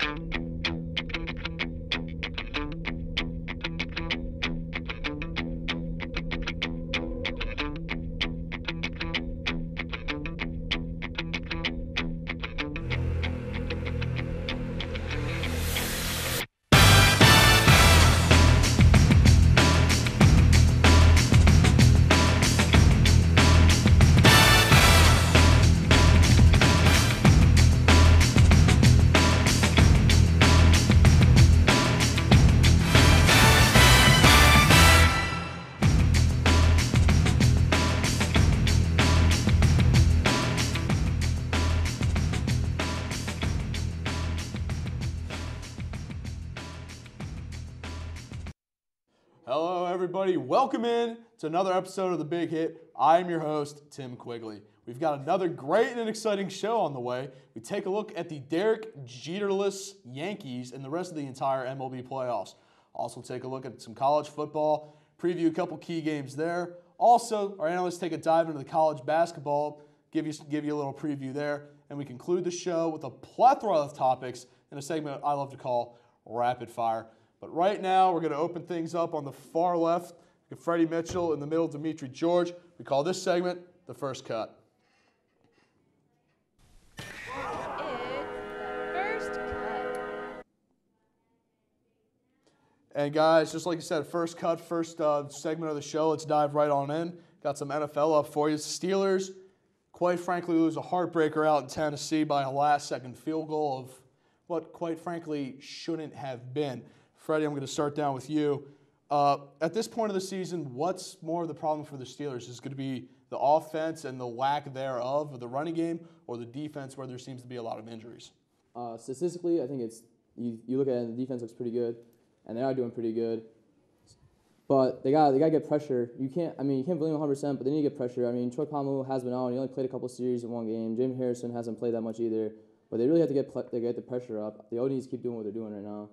Hello, Welcome in to another episode of The Big Hit. I'm your host, Tim Quigley. We've got another great and exciting show on the way. We take a look at the Derek Jeterless Yankees and the rest of the entire MLB playoffs. Also, take a look at some college football, preview a couple key games there. Also, our analysts take a dive into the college basketball, give you, give you a little preview there, and we conclude the show with a plethora of topics in a segment I love to call Rapid Fire. But right now, we're going to open things up on the far left. Got Freddie Mitchell in the middle, Dimitri George. We call this segment the first cut. And guys, just like you said, first cut, first uh, segment of the show. Let's dive right on in. Got some NFL up for you. Steelers, quite frankly, lose a heartbreaker out in Tennessee by a last-second field goal of what, quite frankly, shouldn't have been. Freddie, I'm going to start down with you. Uh, at this point of the season, what's more of the problem for the Steelers? Is going to be the offense and the lack thereof of the running game, or the defense where there seems to be a lot of injuries? Uh, statistically, I think it's you, you look at it and the defense looks pretty good, and they are doing pretty good. But they got they got to get pressure. You can't. I mean, you can't blame 100, percent but they need to get pressure. I mean, Troy Polamalu has been out. He only played a couple series in one game. Jamie Harrison hasn't played that much either. But they really have to get they get the pressure up. They all need to keep doing what they're doing right now.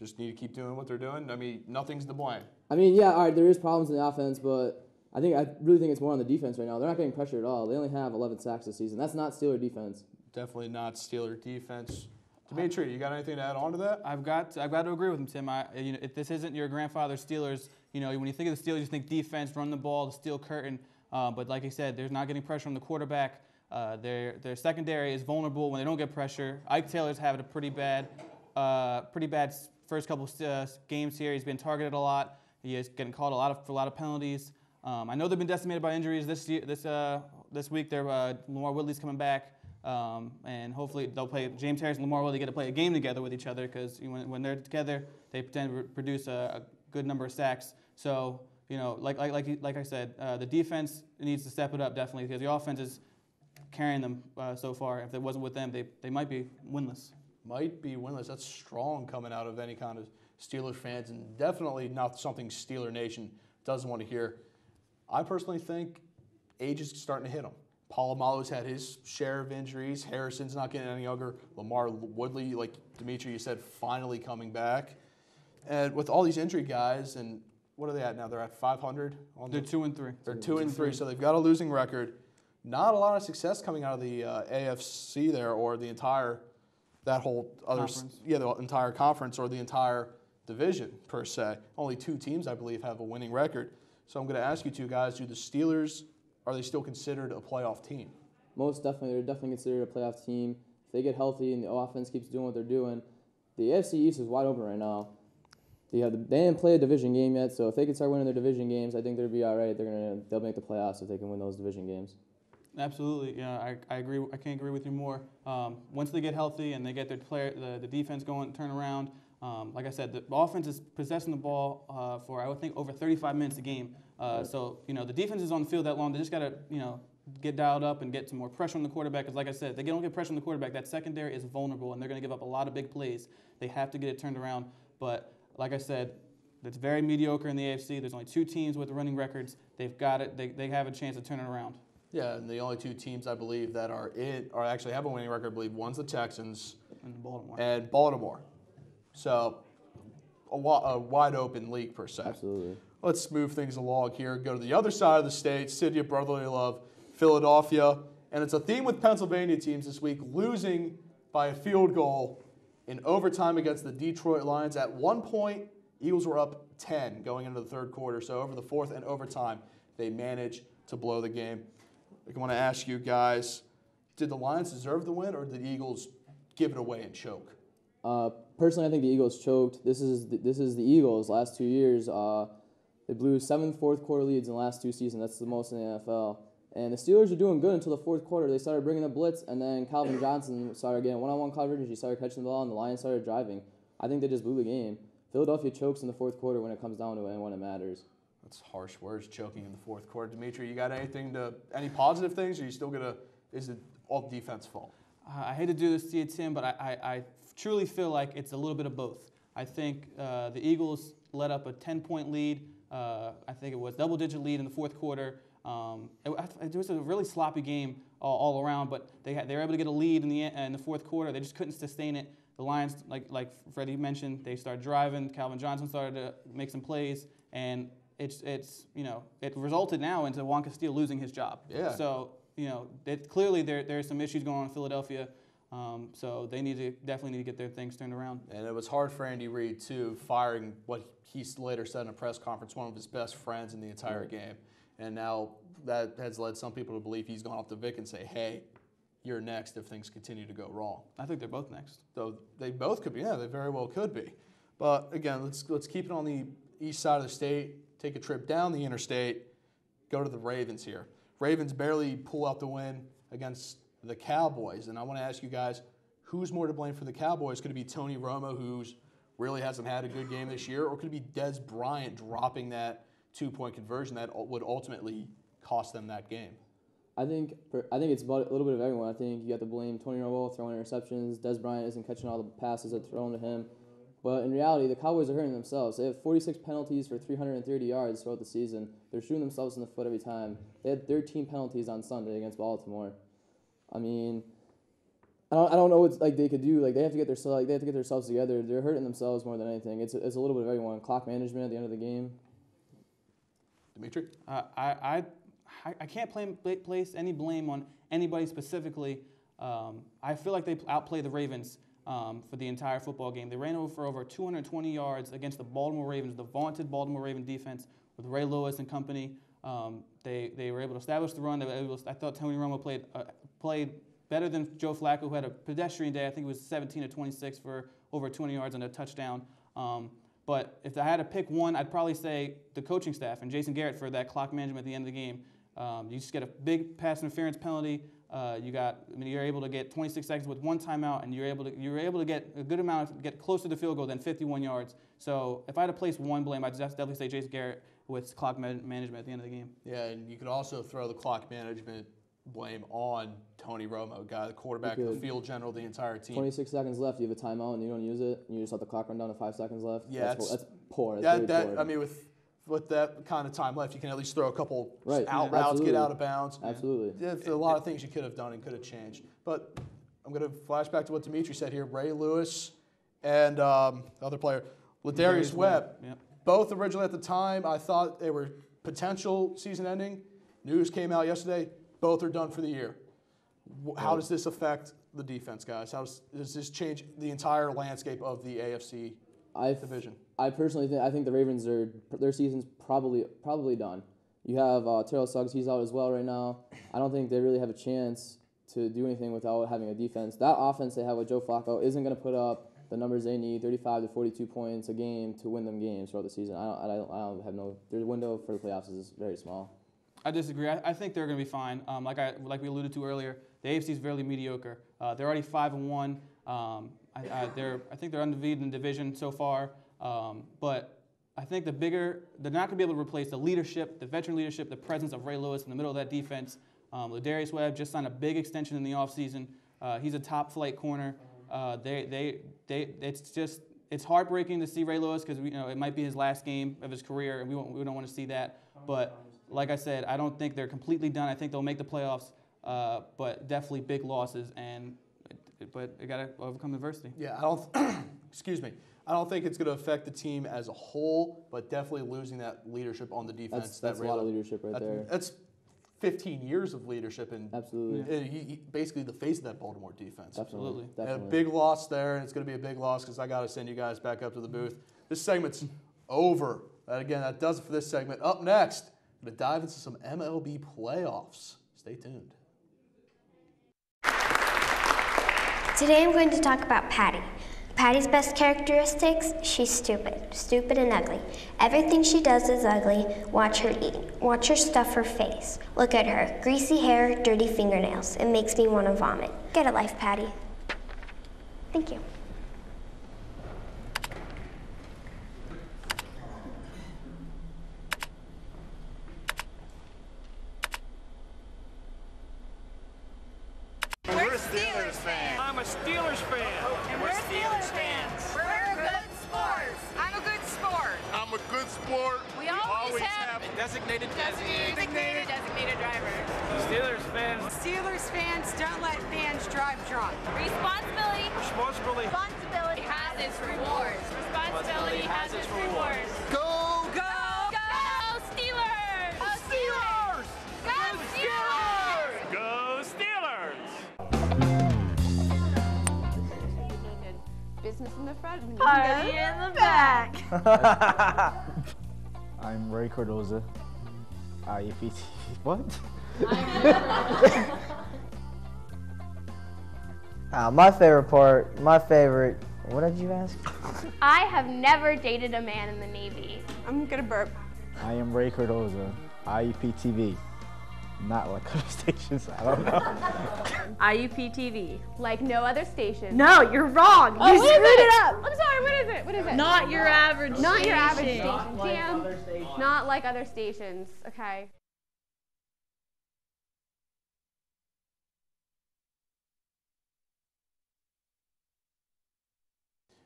Just need to keep doing what they're doing. I mean, nothing's to blame. I mean, yeah, all right, there is problems in the offense, but I think I really think it's more on the defense right now. They're not getting pressure at all. They only have 11 sacks this season. That's not Steeler defense. Definitely not Steeler defense. Dimitri, you got anything to add on to that? I've got I've got to agree with him, Tim. I, you know, if this isn't your grandfather's Steelers, you know, when you think of the Steelers, you think defense, run the ball, the steel curtain. Uh, but like I said, there's not getting pressure on the quarterback. Uh, their their secondary is vulnerable when they don't get pressure. Ike Taylor's having a pretty bad, uh, pretty bad s- first couple uh, games here. He's been targeted a lot. He is getting called a lot of for a lot of penalties. Um, I know they've been decimated by injuries this year, this uh, this week. They're, uh, LaMarr Woodley's coming back. Um, and hopefully they'll play James Harris and LaMarr Woodley get to play a game together with each other because when, when they're together, they tend to produce a, a good number of sacks. So you know, like like like, like I said, uh, the defense needs to step it up definitely because the offense is carrying them uh, so far. If it wasn't with them, they, they might be winless. Might be winless. That's strong coming out of any kind of Steelers fans, and definitely not something Steeler Nation doesn't want to hear. I personally think age is starting to hit him. Polamalu's had his share of injuries. Harrison's not getting any younger. LaMarr Woodley, like Dimitri, you said, finally coming back. And with all these injury guys, and what are they at now? They're at 500 on They're the two and three. They're two and three, so they've got a losing record. Not a lot of success coming out of the uh, AFC there, or the entire that whole other Conference. yeah the entire conference or the entire division per se. Only two teams, I believe, have a winning record. So I'm going to ask you two guys: Do the Steelers are they still considered a playoff team? Most definitely, they're definitely considered a playoff team. If they get healthy and the offense keeps doing what they're doing, the AFC East is wide open right now. They, have, they didn't play a division game yet, so if they can start winning their division games, I think they'll be all right. They're gonna they'll make the playoffs if they can win those division games. Absolutely, yeah, I, I agree. I can't agree with you more. Um, once they get healthy and they get their player, the, the defense going, turn around. Um, like I said, the offense is possessing the ball uh, for I would think over 35 minutes a game. Uh, So you know the defense is on the field that long. They just gotta you know get dialed up and get some more pressure on the quarterback. Because like I said, they don't get pressure on the quarterback, that secondary is vulnerable and they're gonna give up a lot of big plays. They have to get it turned around. But like I said, it's very mediocre in the AFC. There's only two teams with running records. They've got it. They, they have a chance to turn it around. Yeah, and the only two teams I believe that are in or actually have a winning record, I believe one's the Texans in Baltimore. and Baltimore. So a, wa- a wide open league per se. Absolutely. Let's move things along here. Go to the other side of the state, city of brotherly love, Philadelphia. And it's a theme with Pennsylvania teams this week, losing by a field goal in overtime against the Detroit Lions. At one point, Eagles were up 10 going into the third quarter. So over the fourth and overtime, they managed to blow the game. I want to ask you guys did the Lions deserve the win or did the Eagles give it away and choke? Uh, personally, I think the Eagles choked. This is the, this is the Eagles. Last two years, uh, they blew seven fourth quarter leads in the last two seasons. That's the most in the NFL. And the Steelers were doing good until the fourth quarter. They started bringing the blitz, and then Calvin Johnson started getting one-on-one coverage. and He started catching the ball, and the Lions started driving. I think they just blew the game. Philadelphia chokes in the fourth quarter when it comes down to it and when it matters. That's harsh words, choking in the fourth quarter. Dimitri, you got anything to any positive things, or you still gonna? Is it all defense fault? Uh, I hate to do this to you, Tim, but I, I, I truly feel like it's a little bit of both. I think uh, the Eagles let up a 10 point lead. Uh, I think it was double digit lead in the fourth quarter. Um, it, it, was a really sloppy game all, all around, but they, had, they were able to get a lead in the, in the fourth quarter. They just couldn't sustain it. The Lions, like, like Freddie mentioned, they started driving. Calvin Johnson started to make some plays, and it's, it's you know, it resulted now into Juan Castillo losing his job. Yeah. So, you know, it, clearly there, there's some issues going on in Philadelphia. Um, so they need to definitely need to get their things turned around. And it was hard for Andy Reid too, firing what he later said in a press conference, one of his best friends in the entire Right. game. And now that has led some people to believe he's gone off to Vick and say, "Hey, you're next if things continue to go wrong." I think they're both next. Though they both could be. Yeah, they very well could be. But again, let's let's keep it on the east side of the state. Take a trip down the interstate. Go to the Ravens here. Ravens barely pull out the win against the Cowboys, and I want to ask you guys, who's more to blame for the Cowboys? Could it be Tony Romo, who's really hasn't had a good game this year, or could it be Dez Bryant dropping that two-point conversion that would ultimately cost them that game? I think I think it's about a little bit of everyone. I think you have to blame Tony Romo throwing interceptions. Dez Bryant isn't catching all the passes that are thrown to him. But in reality, the Cowboys are hurting themselves. They have 46 penalties for 330 yards throughout the season. They're shooting themselves in the foot every time. They had 13 penalties on Sunday against Baltimore. I mean, I don't, I don't know what like they could do. Like they have to get their like they have to get themselves together. They're hurting themselves more than anything. It's it's a little bit of everyone. Clock management at the end of the game. Dimitri? Uh, I, I, I- I can't blame, pla- place any blame on anybody specifically. Um, I feel like they outplay the Ravens um, for the entire football game. They ran over for over 220 yards against the Baltimore Ravens, the vaunted Baltimore Raven defense with Ray Lewis and company. Um, they, they were able to establish the run. They were able to- I thought Tony Romo played, uh, played better than Joe Flacco, who had a pedestrian day. I think it was 17 to 26 for over 20 yards and a touchdown. Um, but if I had to pick one, I'd probably say the coaching staff and Jason Garrett for that clock management at the end of the game. Um, you just get a big pass interference penalty. Uh, you got, I mean, you're able to get 26 seconds with one timeout, and you're able to you're able to get a good amount, get closer to the field goal than 51 yards. So if I had to place one blame, I'd just definitely say Jason Garrett with clock man- management at the end of the game. Yeah, and you could also throw the clock management blame on Tony Romo, guy, the quarterback, the field general, the entire team. 26 seconds left. You have a timeout and you don't use it. And you just let the clock run down to five seconds left. Yeah, that's, it's- that's poor. That's That, very that poor. I mean, with with that kind of time left, you can at least throw a couple Right, out yeah, routes, get out of bounds. Absolutely. There's a lot of things you could have done and could have changed. But I'm going to flash back to what Dimitri said here. Ray Lewis and um, the other player, Lardarius Webb, Yep. both originally at the time, I thought they were potential season ending. News came out yesterday. Both are done for the year. How does this affect the defense, guys? How does, does this change the entire landscape of the AFC I division? I personally think I think the Ravens are their season's probably probably done. You have uh, Terrell Suggs, he's out as well right now. I don't think they really have a chance to do anything without having a defense. That offense they have with Joe Flacco isn't going to put up the numbers they need, 35 to 42 points a game to win them games throughout the season. I don't, I don't, I don't have no. Their window for the playoffs is very small. I disagree. I, I think they're going to be fine. Um, like I like we alluded to earlier, the AFC is fairly mediocre. Uh, they're already five and one. Um, I, I, they're I think they're undefeated in the division so far. Um, but I think the bigger they're not going to be able to replace the leadership, the veteran leadership, the presence of Ray Lewis in the middle of that defense. Um, Lardarius Webb just signed a big extension in the offseason. Uh, he's a top flight corner. Uh, they, they, they, it's just it's heartbreaking to see Ray Lewis because you know it might be his last game of his career, and we, we don't want to see that. But like I said, I don't think they're completely done. I think they'll make the playoffs, uh, but definitely big losses. And but they got to overcome adversity. Yeah, I don't. excuse me. I don't think it's going to affect the team as a whole, but definitely losing that leadership on the defense. That's that that's a lot of leadership right that- there. That's 15 years of leadership and Absolutely. and he, he basically the face of that Baltimore defense. Definitely. Absolutely. And a big loss there, and it's going to be a big loss because I got to send you guys back up to the booth. This segment's over. And again, that does it for this segment. Up next, I'm going to dive into some MLB playoffs. Stay tuned. Today I'm going to talk about Patty. Patty's best characteristics, she's stupid. Stupid and ugly. Everything she does is ugly. Watch her eat. Watch her stuff her face. Look at her. Greasy hair, dirty fingernails. It makes me want to vomit. Get a life, Patty. Thank you. Front, we need Party in the back. I'm Ray Cardoza. IEPT. What? uh, my favorite part, my favorite. What did you ask? I have never dated a man in the Navy. I'm gonna burp. I am Ray Cardoza. IUP TV. Not like other stations. I don't know. IUP TV. Like no other station. No, you're wrong. Oh, you screwed it? it up. I'm sorry, what is it? What is it? Not your average. Not your average station. station. Damn. Not like other stations. Okay.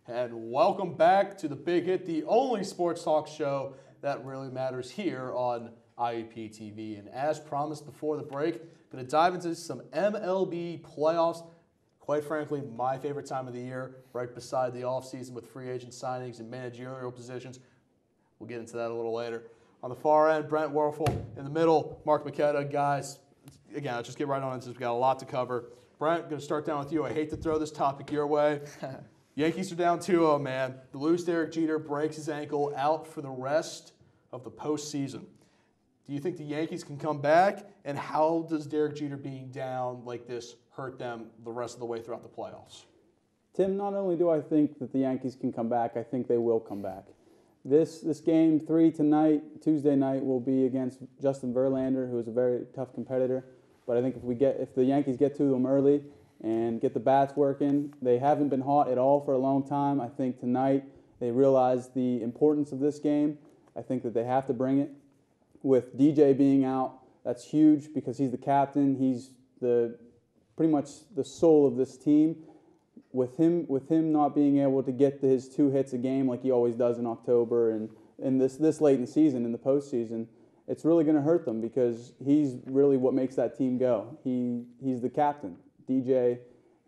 And welcome back to the Big Hit, the only sports talk show that really matters here on IUP TV. And as promised before the break, going to dive into some MLB playoffs. Quite frankly, my favorite time of the year, right beside the offseason with free agent signings and managerial positions. We'll get into that a little later. On the far end, Brent Werfel. In the middle, Mark McKetta. Guys, again, let's just get right on into this. We've got a lot to cover. Brent, going to start down with you. I hate to throw this topic your way. Yankees are down 2 0, man. The loose Derek Jeter breaks his ankle out for the rest of the postseason. Do you think the Yankees can come back? And how does Derek Jeter being down like this hurt them the rest of the way throughout the playoffs? Tim, not only do I think that the Yankees can come back, I think they will come back. This this game three tonight, Tuesday night, will be against Justin Verlander, who is a very tough competitor. But I think if we get if the Yankees get to them early and get the bats working, they haven't been hot at all for a long time. I think tonight they realize the importance of this game. I think that they have to bring it. With DJ being out, that's huge because he's the captain. He's the pretty much the soul of this team with him with him not being able to get the, his two hits a game like he always does in October and in this this late in the season in the postseason, it's really going to hurt them because he's really what makes that team go. He he's the captain. DJ,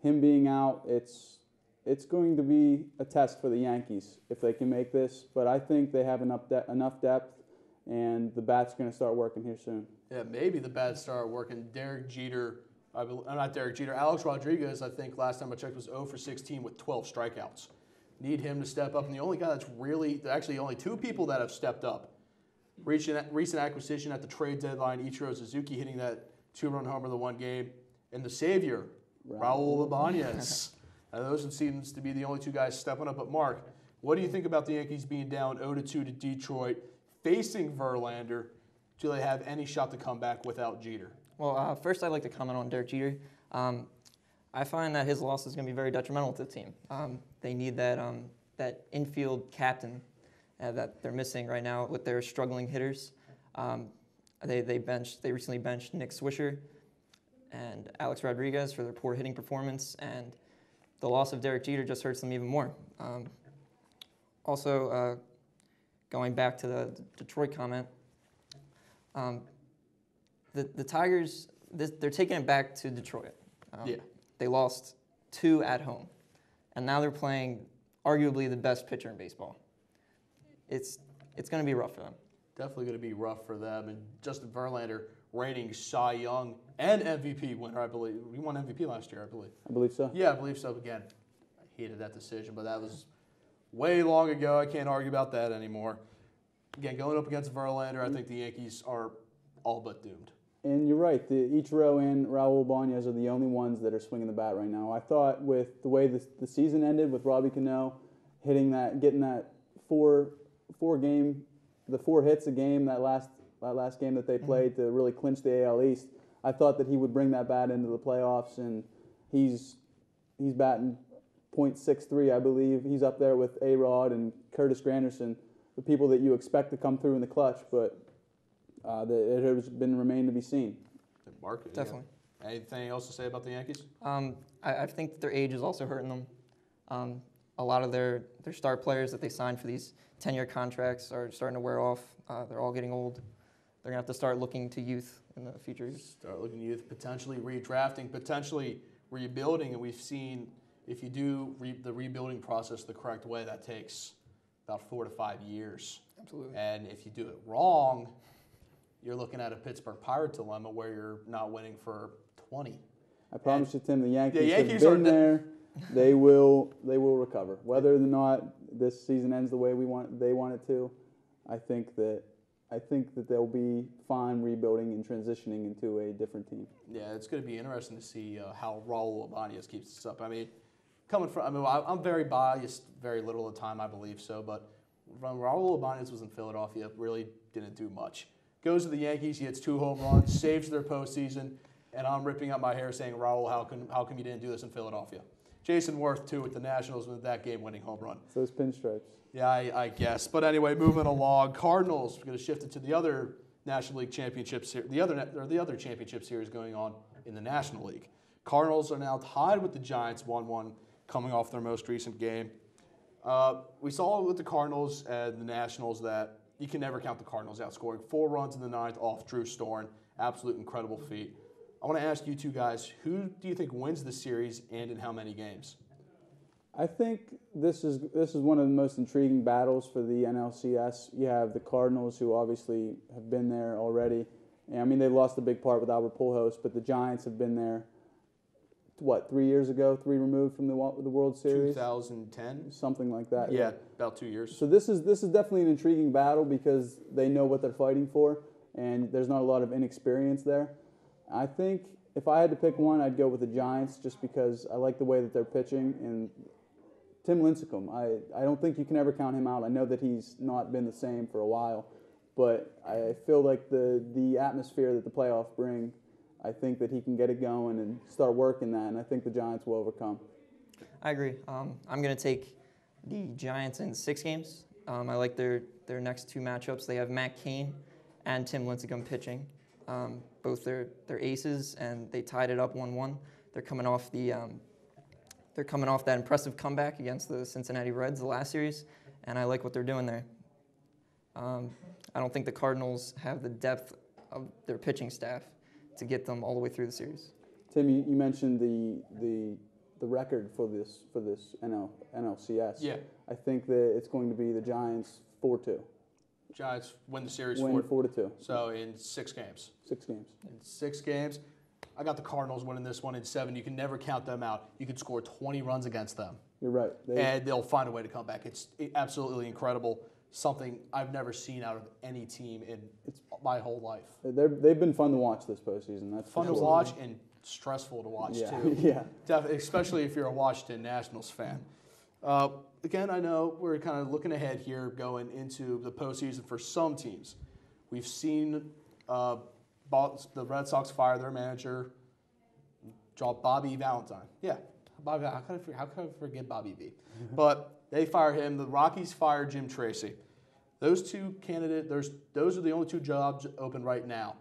him being out, it's it's going to be a test for the Yankees if they can make this. But I think they have enough de- enough depth, and the bats going to start working here soon. Yeah, maybe the bad start working. Derek Jeter, I bel uh, not Derek Jeter, Alex Rodriguez, I think last time I checked was 0 for 16 with 12 strikeouts. Need him to step up. And the only guy that's really, actually, only two people that have stepped up. Recent, recent acquisition at the trade deadline, Ichiro Suzuki hitting that two run homer in the one game. And the savior, Raul Ibanez. and those seems to be the only two guys stepping up. But Mark, what do you think about the Yankees being down 0 2 to Detroit, facing Verlander? Do they have any shot to come back without Jeter? Well, uh, first I'd like to comment on Derek Jeter. Um, I find that his loss is going to be very detrimental to the team. Um, they need that um, that infield captain uh, that they're missing right now with their struggling hitters. Um, they they benched they recently benched Nick Swisher and Alex Rodriguez for their poor hitting performance, and the loss of Derek Jeter just hurts them even more. Um, also, uh, going back to the Detroit comment. Um, the, the Tigers, this, they're taking it back to Detroit. Um, Yeah. They lost two at home, and now they're playing arguably the best pitcher in baseball. It's, it's going to be rough for them. Definitely going to be rough for them. And Justin Verlander reigning Cy Young and MVP winner, I believe. He won MVP last year, I believe. I believe so. Yeah, I believe so. Again, I hated that decision, but that was way long ago. I can't argue about that anymore. Again, going up against Verlander, I think the Yankees are all but doomed. And you're right. The Ichiro and Raul Ibanez are the only ones that are swinging the bat right now. I thought with the way the, the season ended, with Robbie Cano hitting that, getting that four four game, the four hits a game that last that last game that they mm-hmm. played to really clinch the AL East. I thought that he would bring that bat into the playoffs, and he's he's batting .63, I believe. He's up there with A Rod and Curtis Granderson, the people that you expect to come through in the clutch, but uh, the, it has been remained to be seen. Mark, you got Definitely. Anything else to say about the Yankees? Um, I, I think that their age is also hurting them. Um, a lot of their, their star players that they signed for these 10 year contracts are starting to wear off. Uh, they're all getting old. They're going to have to start looking to youth in the future. Start looking at youth, potentially redrafting, potentially rebuilding, and we've seen if you do re- the rebuilding process the correct way, that takes about four to five years. Absolutely. And if you do it wrong, you're looking at a Pittsburgh Pirate dilemma where you're not winning for 20. I promise you, Tim, the Yankees, Yankees have been there. They will they will recover. Whether or not this season ends the way we want they want it to, I think that I think that they'll be fine rebuilding and transitioning into a different team. Yeah, it's going to be interesting to see uh, how Raul Ibanez keeps this up. I mean, coming from, I mean, I- I'm very biased, very little of the time, I believe so, but when Raul Ibanez was in Philadelphia, really didn't do much. Goes to the Yankees, he hits two home runs, saves their postseason, and I'm ripping out my hair saying, Raul, how come, how come you didn't do this in Philadelphia? Jayson Werth, too, with the Nationals with that game winning home run. So those pinstripes. Yeah, I, I guess. But anyway, moving along, Cardinals. We're going to shift it to the other National League Championship Series, the other or the other championship series going on in the National League. Cardinals are now tied with the Giants, one-one, coming off their most recent game. Uh, we saw with the Cardinals and the Nationals that you can never count the Cardinals out, scoring four runs in the ninth off Drew Storen. Absolute incredible feat. I want to ask you two guys, who do you think wins the series and in how many games? I think this is this is one of the most intriguing battles for the NLCS. You have the Cardinals, who obviously have been there already. I mean, they lost a big part with Albert Pujols, but the Giants have been there. What three years ago? Three removed from the the World Series, 2010? something like that. Yeah, about two years. So this is this is definitely an intriguing battle because they know what they're fighting for, and there's not a lot of inexperience there. I think if I had to pick one, I'd go with the Giants just because I like the way that they're pitching and Tim Lincecum. I, I don't think you can ever count him out. I know that he's not been the same for a while, but I feel like the the atmosphere that the playoffs bring, I think that he can get it going and start working that, and I think the Giants will overcome. I agree. Um, I'm going to take the Giants in six games. Um, I like their, their next two matchups. They have Matt Cain and Tim Lincecum pitching. Um, both their, their aces, and they tied it up 1-1. They're coming off the um, they're coming off that impressive comeback against the Cincinnati Reds the last series, and I like what they're doing there. Um, I don't think the Cardinals have the depth of their pitching staff to get them all the way through the series. Tim, you, you mentioned the the the record for this for this NL, NLCS. Yeah. I think that it's going to be the Giants four two. Giants win the series Win four, four to two. so in six games. Six games. In six games, I got the Cardinals winning this one in seven. You can never count them out. You could score 20 runs against them, You're right. They, and they'll find a way to come back. It's absolutely incredible. Something I've never seen out of any team in my whole life. they're, they've been fun to watch this postseason. That's Fun to sure. watch and stressful to watch Yeah, too. yeah. Def- especially if you're a Washington Nationals fan. Uh, again, I know we're kind of looking ahead here going into the postseason for some teams. We've seen uh, the Red Sox fire their manager, draw Bobby Valentine. Yeah, Bobby. How could I, how could I forget Bobby V? but they fire him. The Rockies fire Jim Tracy. Those two candidates. There's those are the only two jobs open right now.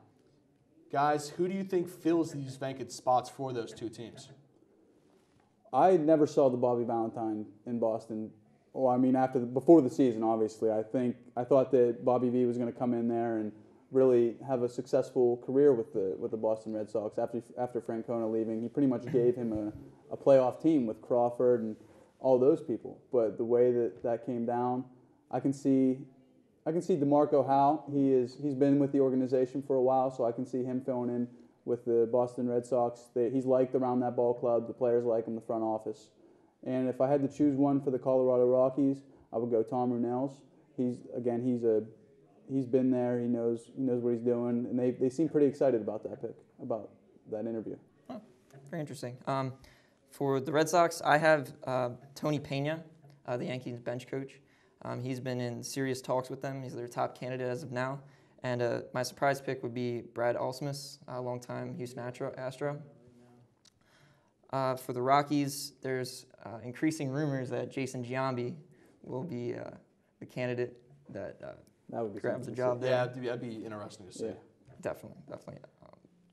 Guys, who do you think fills these vacant spots for those two teams? I never saw the Bobby Valentine in Boston. Well, I mean, after the, before the season, obviously, I think I thought that Bobby V was going to come in there and really have a successful career with the with the Boston Red Sox. After after Francona leaving, he pretty much gave him a, a playoff team with Crawford and all those people. But the way that that came down, I can see I can see Demarco Howe. He is he's been with the organization for a while, so I can see him filling in with the Boston Red Sox. They, he's liked around that ball club. The players like him, the front office. And if I had to choose one for the Colorado Rockies, I would go Tom Runnells. He's again he's a he's been there. He knows he knows what he's doing, and they, they seem pretty excited about that pick, about that interview. Very interesting. Um, for the Red Sox, I have uh, Tony Pena, uh, the Yankees bench coach. Um, he's been in serious talks with them. He's their top candidate as of now. And uh, my surprise pick would be Brad Ausmus, a longtime Houston Astro. Astro. Uh, for the Rockies, there's uh, increasing rumors that Jason Giambi will be uh, the candidate that, uh, That would be grabs the job there. Yeah, that'd be, that'd be interesting to see. Yeah. Definitely, definitely. Um,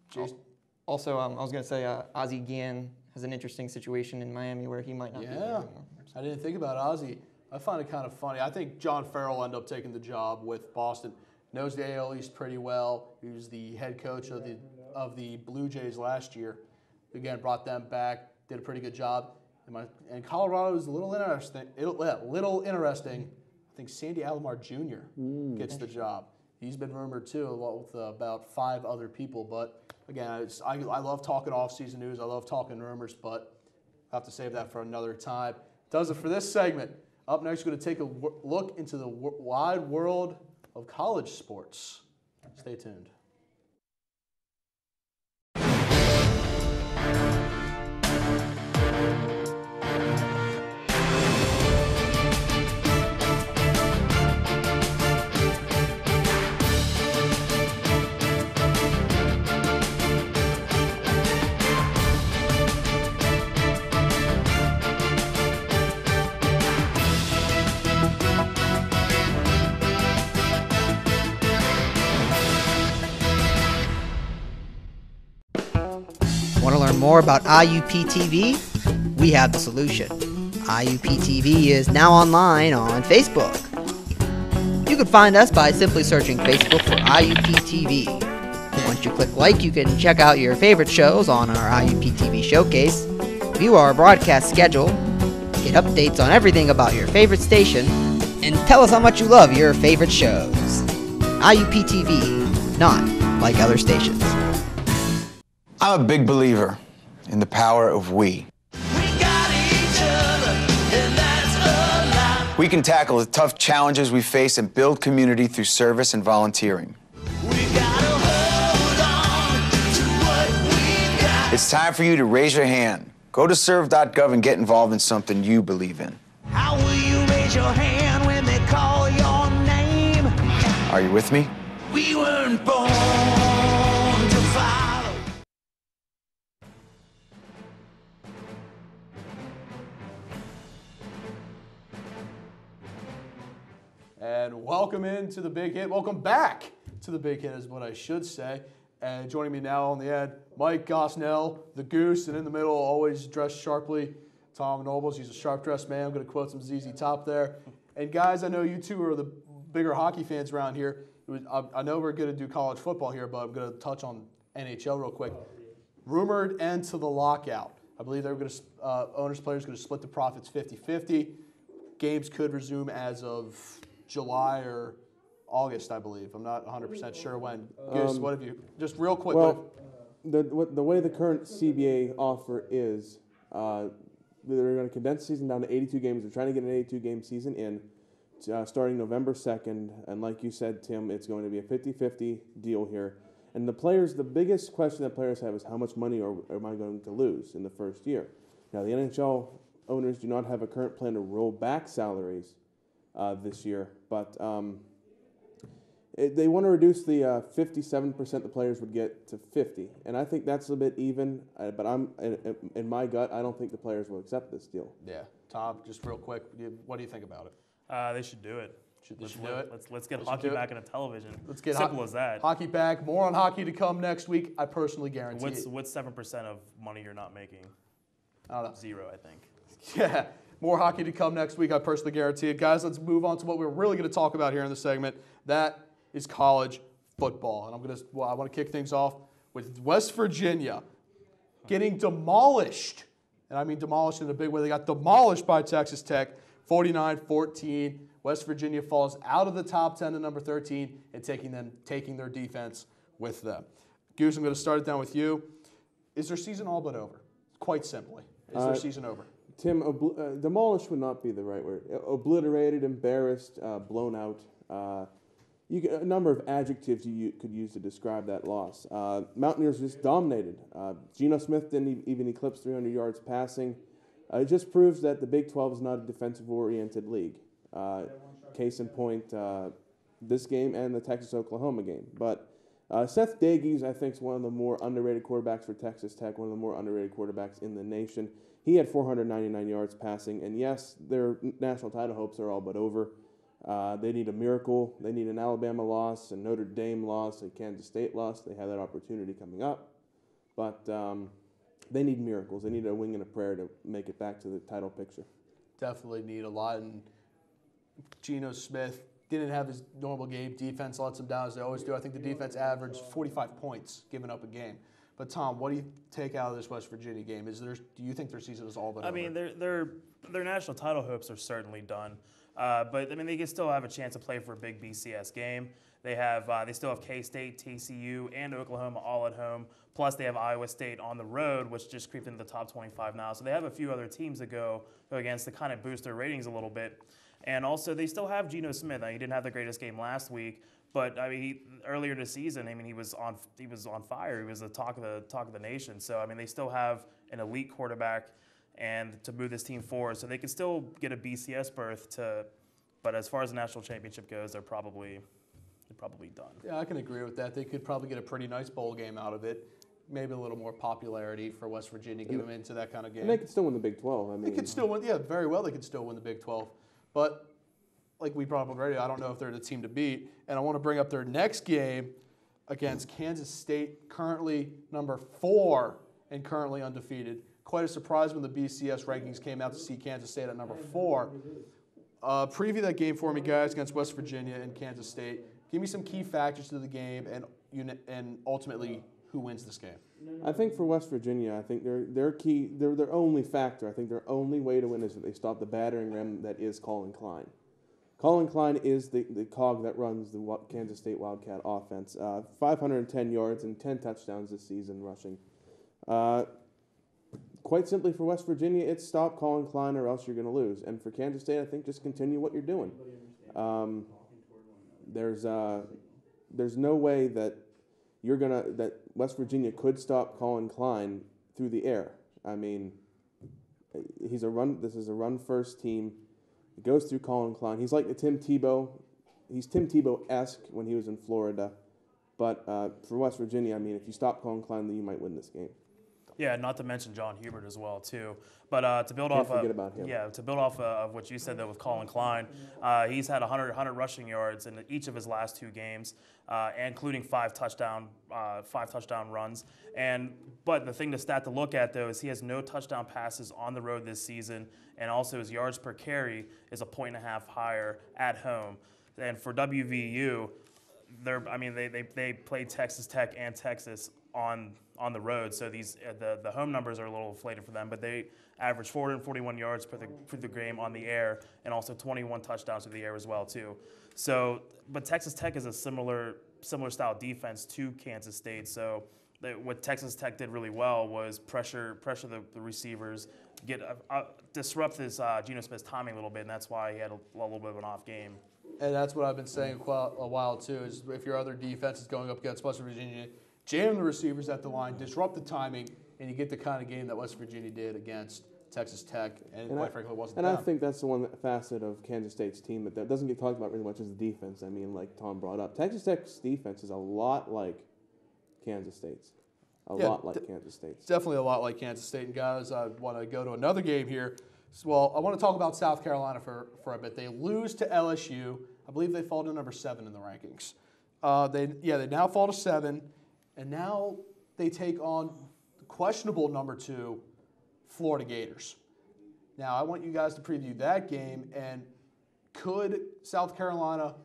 Jason- Also, um, I was going to say uh, Ozzie Guillen has an interesting situation in Miami where he might not be there Yeah, anymore. I didn't think about Ozzie. I find it kind of funny. I think John Farrell will end up taking the job with Boston. Knows the AL East pretty well. He was the head coach of the of the Blue Jays last year. Again, brought them back. Did a pretty good job. And, my, and Colorado is a little interesting. It'll, little interesting. I think Sandy Alomar Jr. gets the job. He's been rumored too, along with uh, about five other people. But again, I, I love talking off-season news. I love talking rumors, but I'll have to save that for another time. Does it for this segment. Up next, we're going to take a look into the wide world of college sports. Stay tuned. More about IUP TV? We have the solution. IUP TV is now online on Facebook. You can find us by simply searching Facebook for IUP TV. Once you click like, you can check out your favorite shows on our IUP TV showcase, view our broadcast schedule, get updates on everything about your favorite station, and tell us how much you love your favorite shows. IUP TV, not like other stations. I'm a big believer in the power of we. We can tackle the tough challenges we face and build community through service and volunteering. It's time for you to raise your hand. Go to serve.gov and get involved in something you believe in. How will you raise your hand when they call your name? Are you with me? We weren't born And welcome into the big hit. Welcome back to the big hit, is what I should say. And joining me now on the end, Mike Gosnell, the goose, and in the middle, always dressed sharply, Tom Nobles. He's a sharp dressed man. I'm going to quote some ZZ Top there. And guys, I know you two are the bigger hockey fans around here. Was, I, I know we're going to do college football here, but I'm going to touch on NHL real quick. Rumored end to the lockout. I believe they're going to, uh, owners, players going to split the profits 50 50. Games could resume as of July or August, I believe. I'm not 100% sure when. Goose, Um, what have you, just real quick, Well, the, what, the way the current CBA offer is, uh, they're going to condense the season down to 82 games. They're trying to get an 82 game season in, uh, starting November 2nd. And like you said, Tim, it's going to be a 50 50 deal here. And the players, the biggest question that players have is how much money are, am I going to lose in the first year? Now, the NHL owners do not have a current plan to roll back salaries uh, this year, but um, it, they want to reduce the uh, 57% the players would get to 50, and I think that's a bit even. Uh, but I'm in, in my gut, I don't think the players will accept this deal. yeah, Tom, just real quick, what do you think about it? Uh, they should do it. Should, they let's, should do it? Let's, let's get They should hockey do it? back into television. Let's get simple ho- as that. Hockey back. More on hockey to come next week. I personally guarantee What's it. what's seven percent of money you're not making? I don't know. Zero, I think. Yeah, more hockey to come next week. I personally guarantee it. Guys, let's move on to what we're really going to talk about here in the segment. That is college football. And I'm going to, well, I want to kick things off with West Virginia getting demolished. And I mean demolished in a big way. They got demolished by Texas Tech 49 14. West Virginia falls out of the top 10 to number 13 and taking them taking their defense with them. Goose, I'm going to start it down with you. Is their season all but over? Quite simply. Is Uh, their season over? Tim, obl- uh, demolished would not be the right word. Obliterated, embarrassed, uh, blown out. Uh, you a number of adjectives you could use to describe that loss. Uh, Mountaineers just dominated. Uh, Geno Smith didn't even eclipse 300 yards passing. Uh, it just proves that the Big 12 is not a defensive-oriented league. Case in point, this game and the Texas-Oklahoma game. But Seth Doege, I think, is one of the more underrated quarterbacks for Texas Tech, one of the more underrated quarterbacks in the nation. He had 499 yards passing, and yes, their national title hopes are all but over. Uh, they need a miracle. They need an Alabama loss, a Notre Dame loss, a Kansas State loss. They have that opportunity coming up, but um, they need miracles. They need a wing and a prayer to make it back to the title picture. Definitely need a lot. And Geno Smith didn't have his normal game. Defense lets him down as they always do. I think the defense averaged 45 points giving up a game. But Tom, what do you take out of this West Virginia game? Is there? Do you think their season is all but over? I over? mean, their their their national title hopes are certainly done, uh, but I mean they can still have a chance to play for a big BCS game. They have uh, they still have K State, TCU, and Oklahoma all at home. Plus they have Iowa State on the road, which just creeped into the top 25 now. So they have a few other teams to go go against to kind of boost their ratings a little bit. And also they still have Geno Smith. Now, he didn't have the greatest game last week, but I mean, he, earlier this season, I mean, he was on he was on fire. He was the talk of the talk of the nation. So I mean, they still have an elite quarterback, and to move this team forward, so they can still get a BCS berth. To, but as far as the national championship goes, they're probably they're probably done. yeah, I can agree with that. They could probably get a pretty nice bowl game out of it. Maybe a little more popularity for West Virginia, get them into that kind of game. And they could still win the Big 12. I mean, They could still win. Yeah, very well. They could still win the Big 12. But like we brought up already, I don't know if they're the team to beat. And I want to bring up their next game against Kansas State, currently number four and currently undefeated. Quite a surprise when the BCS rankings came out to see Kansas State at number four. Uh, preview that game for me, guys, against West Virginia and Kansas State. Give me some key factors to the game and and ultimately who wins this game. I think for West Virginia, I think their their key, their their only factor, I think their only way to win is if they stop the battering ram that is Collin Klein. Collin Klein is the, the cog that runs the Kansas State Wildcat offense. Uh, 510 yards and 10 touchdowns this season rushing. Uh, quite simply for West Virginia, it's stop Collin Klein or else you're going to lose. And for Kansas State, I think just continue what you're doing. Um, there's uh, there's no way that you're gonna that West Virginia could stop Collin Klein through the air. I mean, he's a run. This is a run first team. It goes through Collin Klein. He's like the Tim Tebow. He's Tim Tebow esque when he was in Florida. But uh, for West Virginia, I mean, if you stop Collin Klein, then you might win this game. Yeah, not to mention John Hubert as well too. But uh, to build Can't off of, yeah, to build off uh, of what you said though with Collin Klein, uh, he's had 100, 100 rushing yards in each of his last two games, uh, including five touchdown uh, five touchdown runs. And but the thing to stat to look at though is he has no touchdown passes on the road this season, and also his yards per carry is a point and a half higher at home. And for WVU, they're I mean they, they, they played Texas Tech and Texas on on the road, so these uh, the the home numbers are a little inflated for them, but they average 441 yards per the for the game on the air, and also 21 touchdowns through the air as well too. So, but Texas Tech is a similar similar style defense to Kansas State, so. They, what Texas Tech did really well was pressure pressure the, the receivers, get uh, uh, disrupt his uh, Geno Smith's timing a little bit, and that's why he had a, a little bit of an off game. And that's what I've been saying a while too. Is if your other defense is going up against West Virginia, jam the receivers at the line, disrupt the timing, and you get the kind of game that West Virginia did against Texas Tech, and, And quite I, frankly, it wasn't. and I think that's the one facet of Kansas State's team that, that doesn't get talked about really much is the defense. I mean, like Tom brought up, Texas Tech's defense is a lot like Kansas State's. A Yeah, lot like d- Kansas State's. It's definitely a lot like Kansas State. And guys, I want to go to another game here. Well, I want to talk about South Carolina for, for a bit. They lose to LSU. I believe they fall to number seven in the rankings. Uh, they yeah, they now fall to seven, and now they take on questionable number two, Florida Gators. Now I want you guys to preview that game and could South Carolina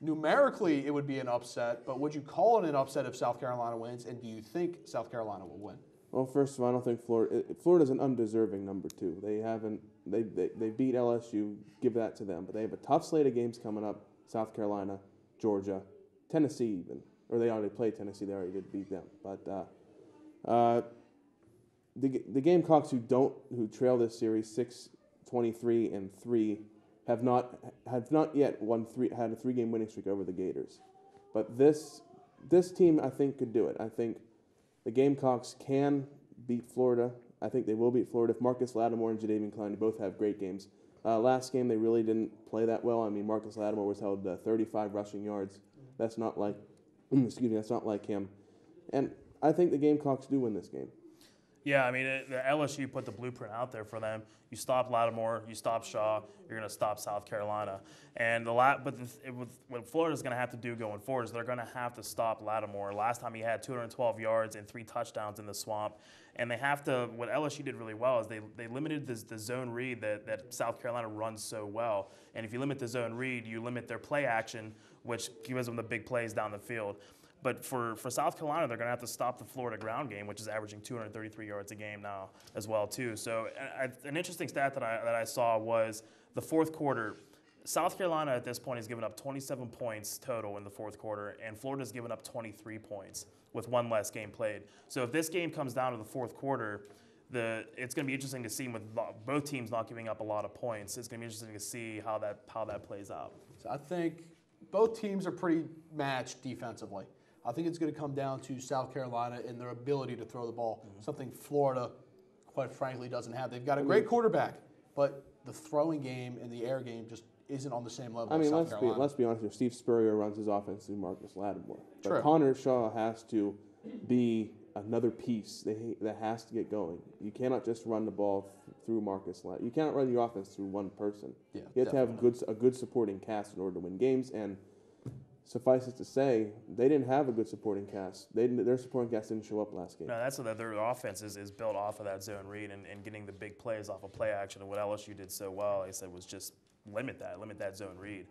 numerically it would be an upset, but would you call it an upset if South Carolina wins? And do you think South Carolina will win? Well, first of all, I don't think Florida. Florida's an undeserving number two. They haven't They, they, they beat LSU, give that to them. But they have a tough slate of games coming up South Carolina, Georgia, Tennessee, even. Or they already played Tennessee, they already did beat them. But uh, uh, the, the Gamecocks who don't, who trail this series 6 23 and 3, have not, have not yet won three, had a three game winning streak over the Gators. But this, this team, I think, could do it. I think the Gamecocks can beat Florida. I think they will beat Florida if Marcus Lattimore and Jadeveon Clowney both have great games. Uh, last game, they really didn't play that well. I mean, Marcus Lattimore was held uh, 35 rushing yards. That's not like, excuse me, that's not like him. And I think the Gamecocks do win this game. Yeah, I mean, it, the LSU put the blueprint out there for them. You stop Lattimore, you stop Shaw, you're going to stop South Carolina. And the lat, but the, it, with, what Florida's going to have to do going forward is they're going to have to stop Lattimore. Last time he had 212 yards and three touchdowns in the swamp. And they have to, what LSU did really well is they, they limited this, the zone read that, that South Carolina runs so well. And if you limit the zone read, you limit their play action, which gives them the big plays down the field. But for, for South Carolina, they're going to have to stop the Florida ground game, which is averaging 233 yards a game now as well too. So I, an interesting stat that I, that I saw was the fourth quarter. South Carolina at this point has given up 27 points total in the fourth quarter, and Florida's given up 23 points with one less game played. So if this game comes down to the fourth quarter, the it's going to be interesting to see with both teams not giving up a lot of points. It's going to be interesting to see how that how that plays out. So I think both teams are pretty matched defensively. I think it's going to come down to South Carolina and their ability to throw the ball, Mm-hmm. something Florida, quite frankly, doesn't have. They've got a great quarterback, but the throwing game and the air game just isn't on the same level. I as mean, South let's be, let's be honest here. Steve Spurrier runs his offense through Marcus Lattimore. But True. Connor Shaw has to be another piece that, that has to get going. You cannot just run the ball th- through Marcus Lattimore. You cannot run your offense through one person. Yeah, you have to have good, a good supporting cast in order to win games. And suffice it to say, they didn't have a good supporting cast. They didn't, their supporting cast didn't show up last game. No, that's what their offense is, is built off of that zone read and, and getting the big plays off of play action. And what LSU did so well, like I said, was just limit that, limit that zone read,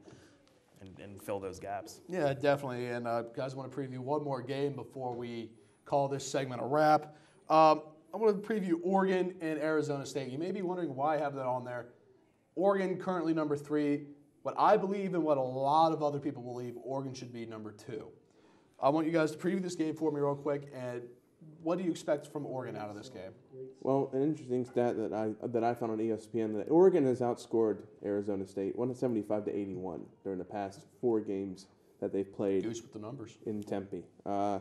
and, and fill those gaps. Yeah, definitely. And uh, guys, want to preview one more game before we call this segment a wrap. Um, I want to preview Oregon and Arizona State. You may be wondering why I have that on there. Oregon currently number three. What I believe and what a lot of other people believe, Oregon should be number two. I want you guys to preview this game for me real quick. And what do you expect from Oregon out of this game? Well, an interesting stat that I that I found on ESPN that Oregon has outscored Arizona State 175 to 81 during the past four games that they've played. Goose with the numbers in Tempe. Uh,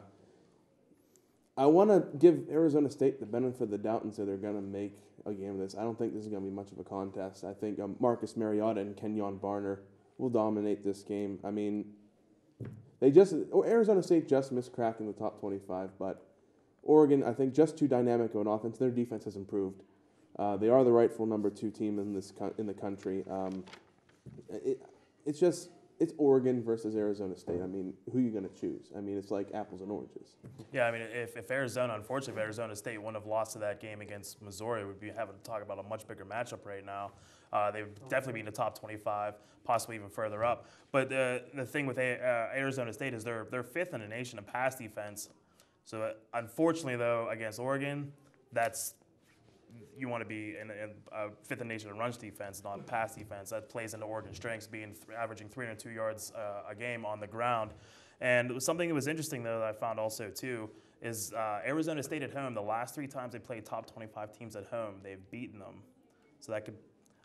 I want to give Arizona State the benefit of the doubt and say they're going to make a game of this. I don't think this is going to be much of a contest. I think um, Marcus Mariota and Kenjon Barner will dominate this game. I mean, they just oh, Arizona State just missed cracking the top 25, but Oregon, I think, just too dynamic of an offense. Their defense has improved. Uh, they are the rightful number two team in this co- in the country. Um, it, it's just it's Oregon versus Arizona State. I mean, who are you going to choose? I mean, it's like apples and oranges. Yeah, I mean, if, if Arizona, unfortunately, if Arizona State wouldn't have lost to that game against Missouri, we'd be having to talk about a much bigger matchup right now. Uh, they would definitely be in the top 25, possibly even further up. But the the thing with a, uh, Arizona State is they're they're fifth in the nation in pass defense. So uh, unfortunately, though, against Oregon, that's you want to be in, in fifth in nation in runs defense, not pass defense. That plays into Oregon's strengths, being th- averaging 302 yards uh, a game on the ground. And something that was interesting though that I found also too is uh, Arizona State at home. The last three times they played top 25 teams at home, they've beaten them. So that could.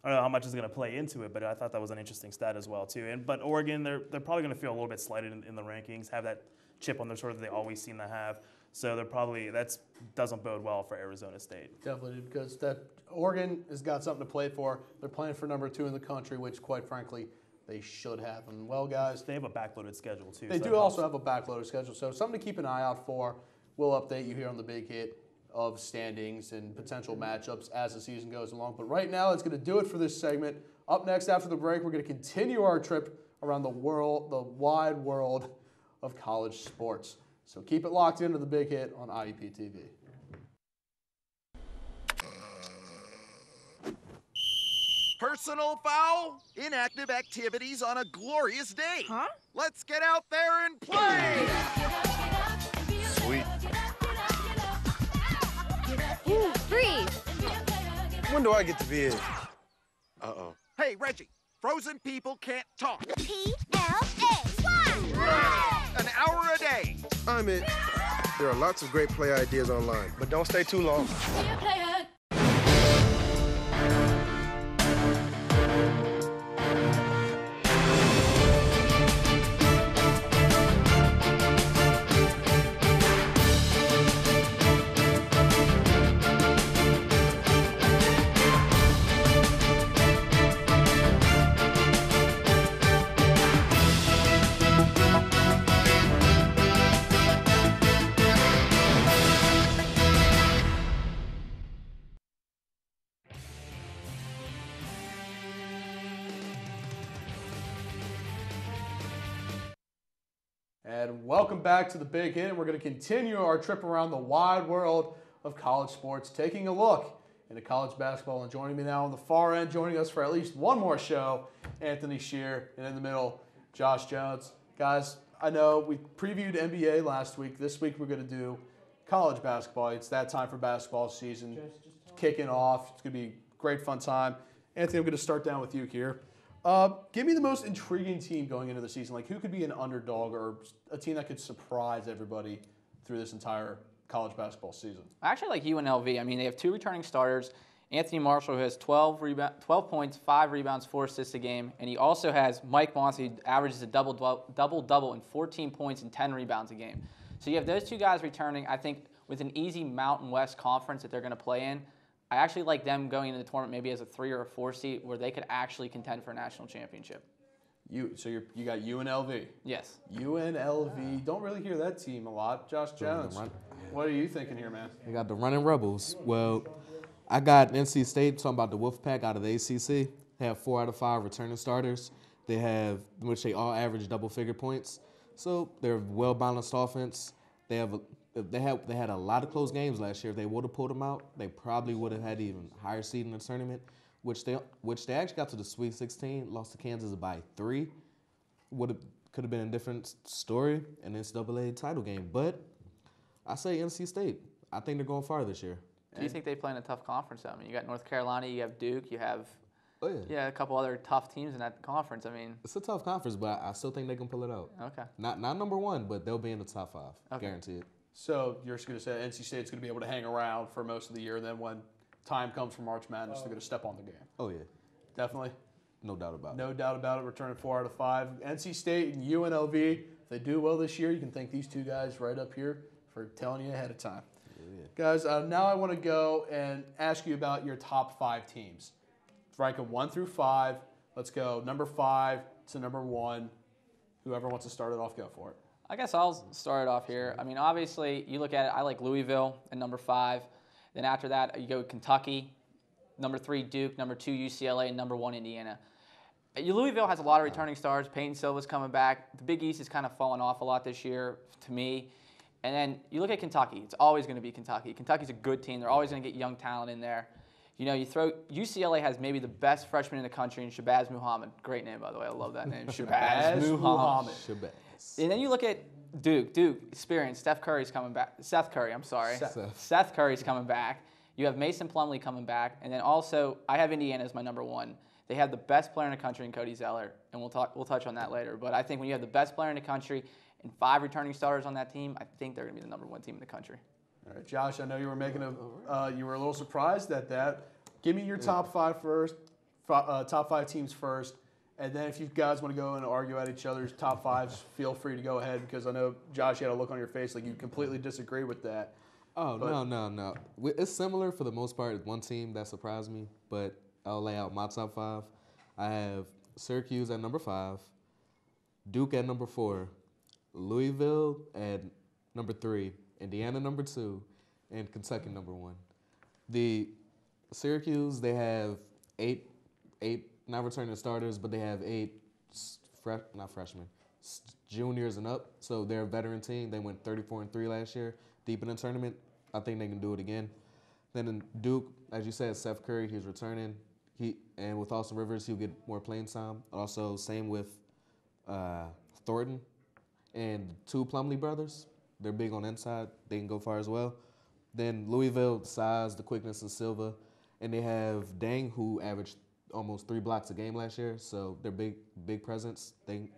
I don't know how much is going to play into it, but I thought that was an interesting stat as well too. And but Oregon, they're they're probably going to feel a little bit slighted in, in the rankings, have that chip on their shoulder that they always seem to have. So they're probably that's doesn't bode well for Arizona State. Definitely, because that Oregon has got something to play for. They're playing for number two in the country, which, quite frankly, they should have. And well, guys, they have a backloaded schedule too. They so do also have a backloaded schedule, so something to keep an eye out for. We'll update you here on the big hit of standings and potential matchups as the season goes along. But right now, it's going to do it for this segment. Up next, after the break, we're going to continue our trip around the world, the wide world of college sports. So keep it locked into the big hit on IUP TV. Personal foul? Inactive activities on a glorious day. Huh? Let's get out there and play! Sweet. Ooh, freeze! When do I get to be in? Uh-oh. Hey, Reggie, frozen people can't talk. P-L-A-Y. An hour a day. I'm it. There are lots of great play ideas online, but don't stay too long. Welcome back to the Big Hit. We're going to continue our trip around the wide world of college sports, taking a look into college basketball. And joining me now on the far end, joining us for at least one more show, Anthony Shear, and in the middle, Josh Jones. Guys, I know we previewed NBA last week. This week we're going to do college basketball. It's that time for basketball season kicking off. It's going to be a great fun time. Anthony, I'm going to start down with you here. Uh, give me the most intriguing team going into the season. Like, who could be an underdog or a team that could surprise everybody through this entire college basketball season? I actually like UNLV. I mean, they have two returning starters. Anthony Marshall, who has 12, rebound, 12 points, 5 rebounds, 4 assists a game. And he also has Mike Moss, who averages a double double double and 14 points and 10 rebounds a game. So you have those two guys returning. I think with an easy Mountain West conference that they're going to play in, I actually like them going into the tournament maybe as a three or a four seed where they could actually contend for a national championship. You so you you got UNLV. Yes. UNLV. Don't really hear that team a lot. Josh Jones. What are you thinking here, man? They got the running rebels. Well, I got NC State talking about the Wolfpack out of the ACC. They have four out of five returning starters. They have which they all average double figure points. So they're well balanced offense. They have a, they had they had a lot of close games last year. If they would have pulled them out, they probably would have had even higher seed in the tournament, which they which they actually got to the Sweet 16, lost to Kansas by three. Would have could have been a different story in NCAA title game, but I say NC State. I think they're going far this year. Do you think they play in a tough conference? I mean, you got North Carolina, you have Duke, you have Oh, yeah. yeah, a couple other tough teams in that conference. I mean, It's a tough conference, but I still think they can pull it out. Okay. Not not number one, but they'll be in the top five, Okay. guaranteed. So you're just going to say NC State's going to be able to hang around for most of the year, and then when time comes for March Madness, they're going to step on the game. Oh yeah, Definitely. no doubt about it. No doubt about it. Returning four out of five. NC State and UNLV. If they do well this year, you can thank these two guys right up here for telling you ahead of time. Yeah. Guys, uh, now I want to go and ask you about your top five teams. Rank them one through five. Let's go number five to number one. Whoever wants to start it off, go for it. I guess I'll start it off here. I mean, obviously, you look at it. I like Louisville at number five. Then after that, you go Kentucky, number three Duke, number two UCLA, and number one Indiana. Louisville has a lot of returning stars. Peyton Siva's coming back. The Big East has kind of fallen off a lot this year to me. And then you look at Kentucky. It's always going to be Kentucky. Kentucky's a good team. They're always going to get young talent in there. You know, you throw UCLA has maybe the best freshman in the country in Shabazz Muhammad. Great name, by the way. I love that name. Shabazz Muhammad. Shabazz. And then you look at Duke. Duke experience. Steph Curry's coming back. Seth Curry. I'm sorry. Seth. Seth Curry's coming back. You have Mason Plumlee coming back, and then also I have Indiana as my number one. They have the best player in the country in Cody Zeller, and we'll talk. We'll touch on that later. But I think when you have the best player in the country and five returning starters on that team, I think they're going to be the number one team in the country. All right, Josh, I know you were making a, uh, you were a little surprised at that. Give me your top five first, uh, top five teams first, and then if you guys want to go and argue at each other's top fives, feel free to go ahead because I know Josh, you had a look on your face like you completely disagree with that. Oh But- no no no! It's similar for the most part. One team that surprised me, but I'll lay out my top five. I have Syracuse at number five, Duke at number four, Louisville at number three, Indiana number two, and Kentucky number one. The Syracuse they have eight eight not returning starters, but they have eight fresh not freshmen, juniors and up. So they're a veteran team. They went 34 and three last year, deep in the tournament. I think they can do it again. Then in Duke, as you said, Seth Curry, he's returning. He and with Austin Rivers, he'll get more playing time. Also, same with uh, Thornton and two Plumlee brothers. They're big on inside. They can go far as well. Then Louisville, size, the quickness, and Siva, and they have Dieng who averaged almost three blocks a game last year, so they're big, big presence. They,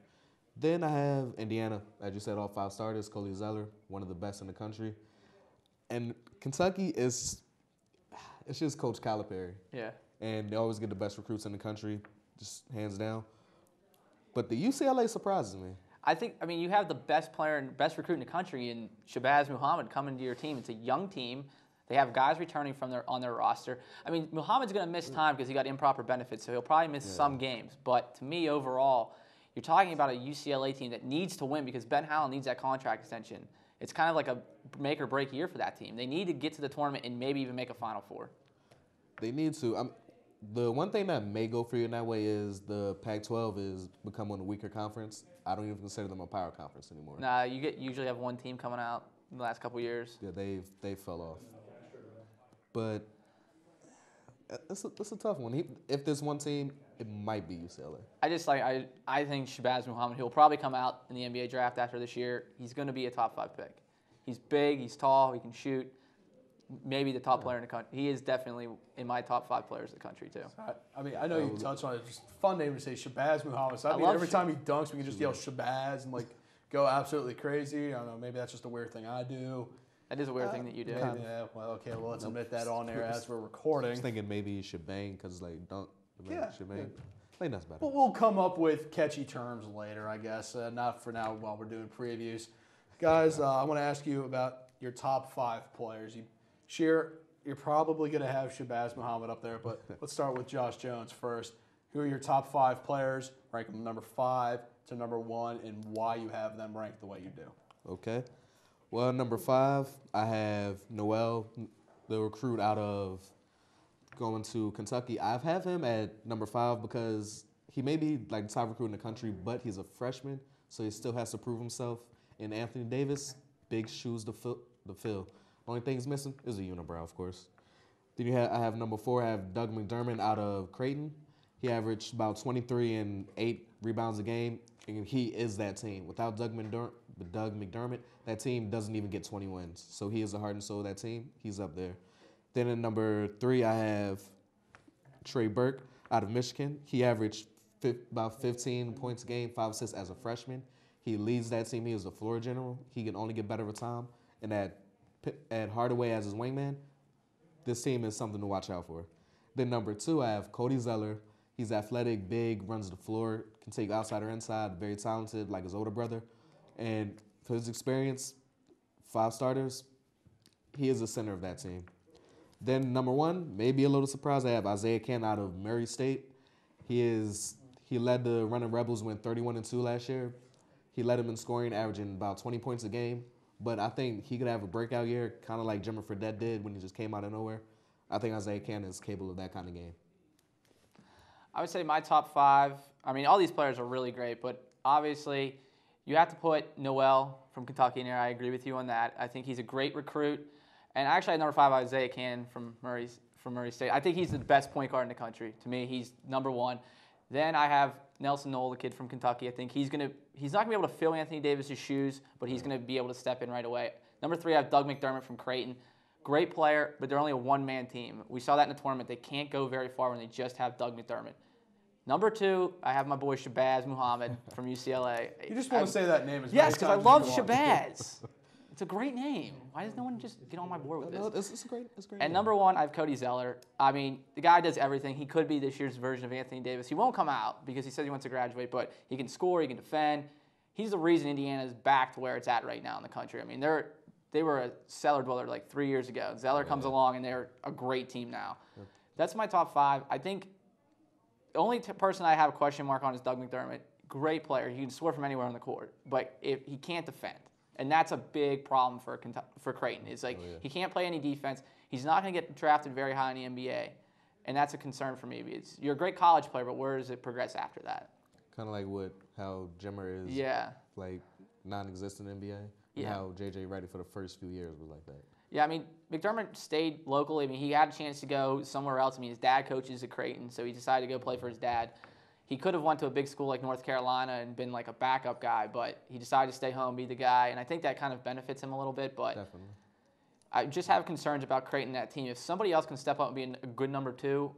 then I have Indiana, as you said, all five starters. Cody Zeller, one of the best in the country, and Kentucky is, it's just Coach Calipari. Yeah. And they always get the best recruits in the country, just hands down. But the UCLA surprises me. I think, I mean, you have the best player and best recruit in the country in Shabazz Muhammad coming to your team. It's a young team. They have guys returning from their on their roster. I mean, Muhammad's going to miss time because he got improper benefits, so he'll probably miss some games. But to me, overall, you're talking about a UCLA team that needs to win because Ben Howland needs that contract extension. It's kind of like a make or break year for that team. They need to get to the tournament and maybe even make a Final Four. They need to. Um, the one thing that may go for you in that way is the Pac-12 is becoming a weaker conference. I don't even consider them a power conference anymore. Nah, you get usually have one team coming out in the last couple years. Yeah, they've they fell off. But uh, it's a, it's a tough one. He, if there's one team, it might be UCLA. I just like I I think Shabazz Muhammad. He'll probably come out in the NBA draft after this year. He's going to be a top five pick. He's big. He's tall. He can shoot. Maybe the top player in the country. He is definitely in my top five players in the country too. I, I mean, I know you touched on it. Just fun name to say, Shabazz Muhammad. So I, I mean, every Sh- time he dunks, we can just yell Shabazz and like go absolutely crazy. I don't know. Maybe that's just a weird thing I do. That is a weird thing that you do. Maybe, yeah. Well, okay. Well, let's admit that on air as we're recording. I was thinking maybe shebang because like dunk. Yeah, shebang. yeah. I think that's better. But we'll come up with catchy terms later, I guess. Uh, not for now while we're doing previews. Guys, uh, I want to ask you about your top five players. You, Sheer, you're probably going to have Shabazz Muhammad up there, but let's start with Josh Jones first. Who are your top five players? Rank them number five to number one, and why you have them ranked the way you do. Okay. Well, number five, I have Noel, the recruit out of going to Kentucky. I have him at number five because he may be like the top recruit in the country, but he's a freshman, so he still has to prove himself. And Anthony Davis, big shoes to fill. To fill. Only thing he's missing is a unibrow, of course. Then you have I have number four. I have Doug McDermott out of Creighton. He averaged about 23 and eight rebounds a game, and he is that team. Without Doug McDermott, Doug McDermott, that team doesn't even get 20 wins. So he is the heart and soul of that team. He's up there. Then at number three, I have Trey Burke out of Michigan. He averaged fif- about 15 points a game, five assists as a freshman. He leads that team. He is the floor general. He can only get better with time. And at at Hardaway as his wingman, this team is something to watch out for. Then number two, I have Cody Zeller. He's athletic, big, runs the floor, can take outside or inside, very talented, like his older brother. And for his experience, five starters, he is the center of that team. Then number one, maybe a little surprise, I have Isaiah Canaan out of Murray State. He is he led the running Rebels win 31 and 2 last year. He led them in scoring, averaging about 20 points a game. But I think he could have a breakout year, kind of like Jimmer Fredette did when he just came out of nowhere. I think Isaiah Canaan is capable of that kind of game. I would say my top five. I mean, all these players are really great, but obviously, you have to put Noel from Kentucky in there. I agree with you on that. I think he's a great recruit, and actually, at number five, Isaiah Canaan from Murray's from Murray State. I think he's the best point guard in the country. To me, he's number one. Then I have Nelson Noel, the kid from Kentucky. I think he's gonna he's not gonna be able to fill Anthony Davis's shoes, but he's gonna be able to step in right away. Number three, I have Doug McDermott from Creighton. Great player, but they're only a one-man team. We saw that in the tournament. They can't go very far when they just have Doug McDermott. Number two, I have my boy Shabazz Muhammad from UCLA. You just want to say that name as well. Yes, because I love as. Shabazz. it's a great name. Why does no one just get on my board with this? No, it's, it's a great, it's a great. And name. number one, I have Cody Zeller. I mean, the guy does everything. He could be this year's version of Anthony Davis. He won't come out because he says he wants to graduate, but he can score, he can defend. He's the reason Indiana is back to where it's at right now in the country. I mean, they're they were a cellar dweller like three years ago. Zeller comes along and they're a great team now. That's my top five. I think the only t- person I have a question mark on is Doug McDermott. Great player. He can score from anywhere on the court, but if he can't defend, and that's a big problem for for Creighton. Is like oh, he can't play any defense. He's not going to get drafted very high in the NBA, and that's a concern for me. Because you're a great college player, but where does it progress after that? Kind of like what how Jimmer is. Yeah. Like non-existent NBA. And Yeah. how JJ Redick for the first few years was like that. Yeah, I mean, McDermott stayed locally. I mean, he had a chance to go somewhere else. I mean, his dad coaches at Creighton, so he decided to go play for his dad. He could have went to a big school like North Carolina and been like a backup guy, but he decided to stay home, be the guy, and I think that kind of benefits him a little bit. But Definitely. I just have concerns about Creighton that team. If somebody else can step up and be a good number two,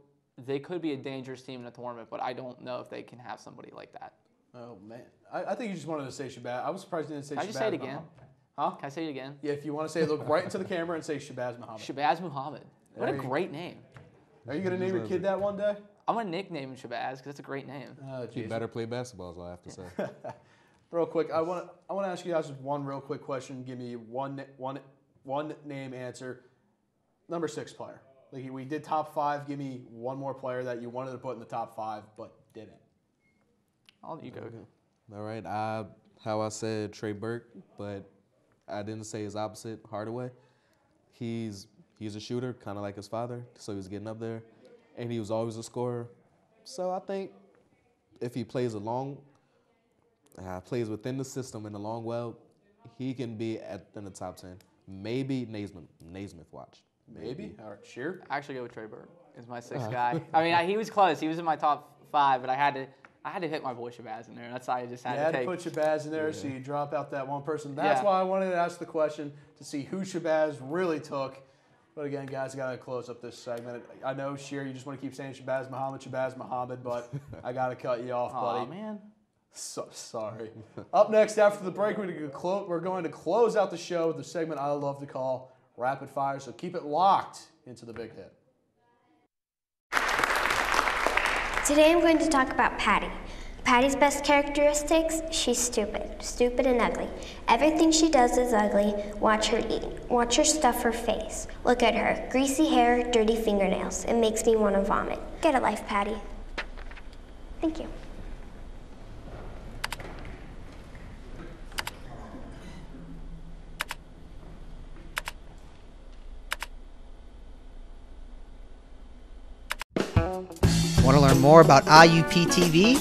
they could be a dangerous team in the tournament, but I don't know if they can have somebody like that. Oh man, I, I think you just wanted to say Shabazz. I was surprised you didn't say Can I just say it again? Muhammad. Huh? Can I say it again? Yeah, if you want to say it, look right into the camera and say Shabazz Muhammad. Shabazz Muhammad. What a There you- great name. Are you gonna name your kid that one day? I'm gonna nickname him Shabazz because that's a great name. Oh, He better play basketball, is all I have to say. Real quick, I want to I want to ask you guys just one real quick question. Give me one one one name answer. Number six player. Like we did top five. Give me one more player that you wanted to put in the top five but didn't. I'll you go. All right, I how I said Trey Burke, but I didn't say his opposite, Hardaway. He's he's a shooter, kind of like his father, so he was getting up there, and he was always a scorer. So I think if he plays along, uh, plays within the system and along well, he can be at in the top ten. Maybe Naismith, Naismith watch. Maybe. All right, sure. I actually go with Trey Burke is my sixth Uh. guy. I mean, I, he was close. He was in my top five, but I had to I had to hit my boy Shabazz in there. That's why I just You had had to to take. put Shabazz in there, so you drop out that one person. That's Yeah. why I wanted to ask the question to see who Shabazz really took. But again, guys, I gotta close up this segment. I know, Sheer, you just want to keep saying Shabazz Muhammad, Shabazz Muhammad, but I gotta cut you off, Aw, buddy. man. So sorry. Up next, after the break, we're going, to we're going to close out the show with the segment I love to call Rapid Fire. So keep it locked into the big hit. Today I'm going to talk about Patty. Patty's best characteristics, she's stupid. Stupid and ugly. Everything she does is ugly. Watch her eat. Watch her stuff her face. Look at her. Greasy hair, dirty fingernails. It makes me want to vomit. Get a life, Patty. Thank you. More about IUP TV?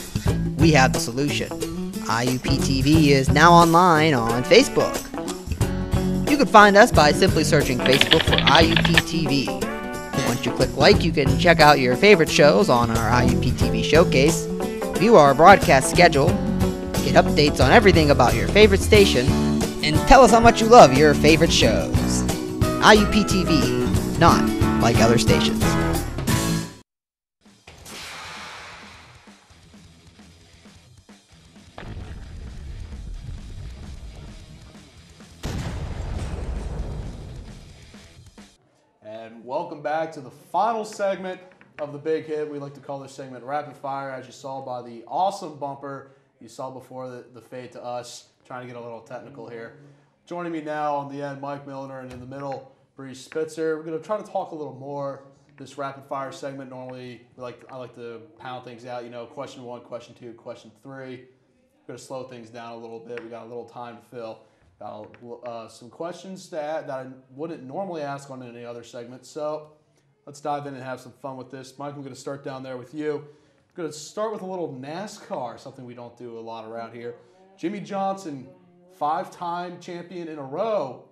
We have the solution. IUP TV is now online on Facebook. You can find us by simply searching Facebook for IUP TV. Once you click like, you can check out your favorite shows on our IUP TV showcase, view our broadcast schedule, get updates on everything about your favorite station, and tell us how much you love your favorite shows. IUP TV, not like other stations. Back to the final segment of the big hit. We like to call this segment Rapid Fire, as you saw by the awesome bumper you saw before the, the fade to us. Trying to get a little technical here. Joining me now on the end, Mike Milliner, and in the middle, Bree Spitzer. We're going to try to talk a little more this rapid fire segment. Normally, like I like to pound things out. You know, question one, question two, question three. We're going to slow things down a little bit. We got a little time to fill. Got uh, some questions to add that I wouldn't normally ask on any other segment. So let's dive in and have some fun with this. Mike, I'm going to start down there with you. I'm going to start with a little NASCAR, something we don't do a lot around here. Jimmie Johnson, five-time champion in a row.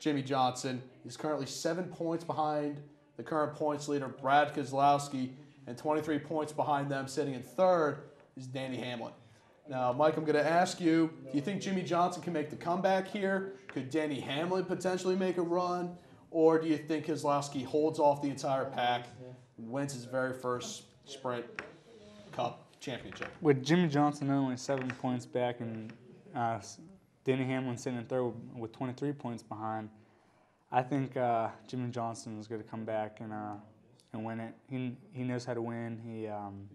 Jimmie Johnson is currently seven points behind the current points leader, Brad Keselowski, and 23 points behind them, sitting in third, is Denny Hamlin. Now, Mike, I'm going to ask you do you think Jimmie Johnson can make the comeback here? Could Denny Hamlin potentially make a run? Or do you think Keselowski holds off the entire pack wins his very first sprint cup championship? With Jimmie Johnson only seven points back and uh, Denny Hamlin sitting in third with 23 points behind, I think uh, Jimmie Johnson is going to come back and uh, and win it. He he knows how to win. He um,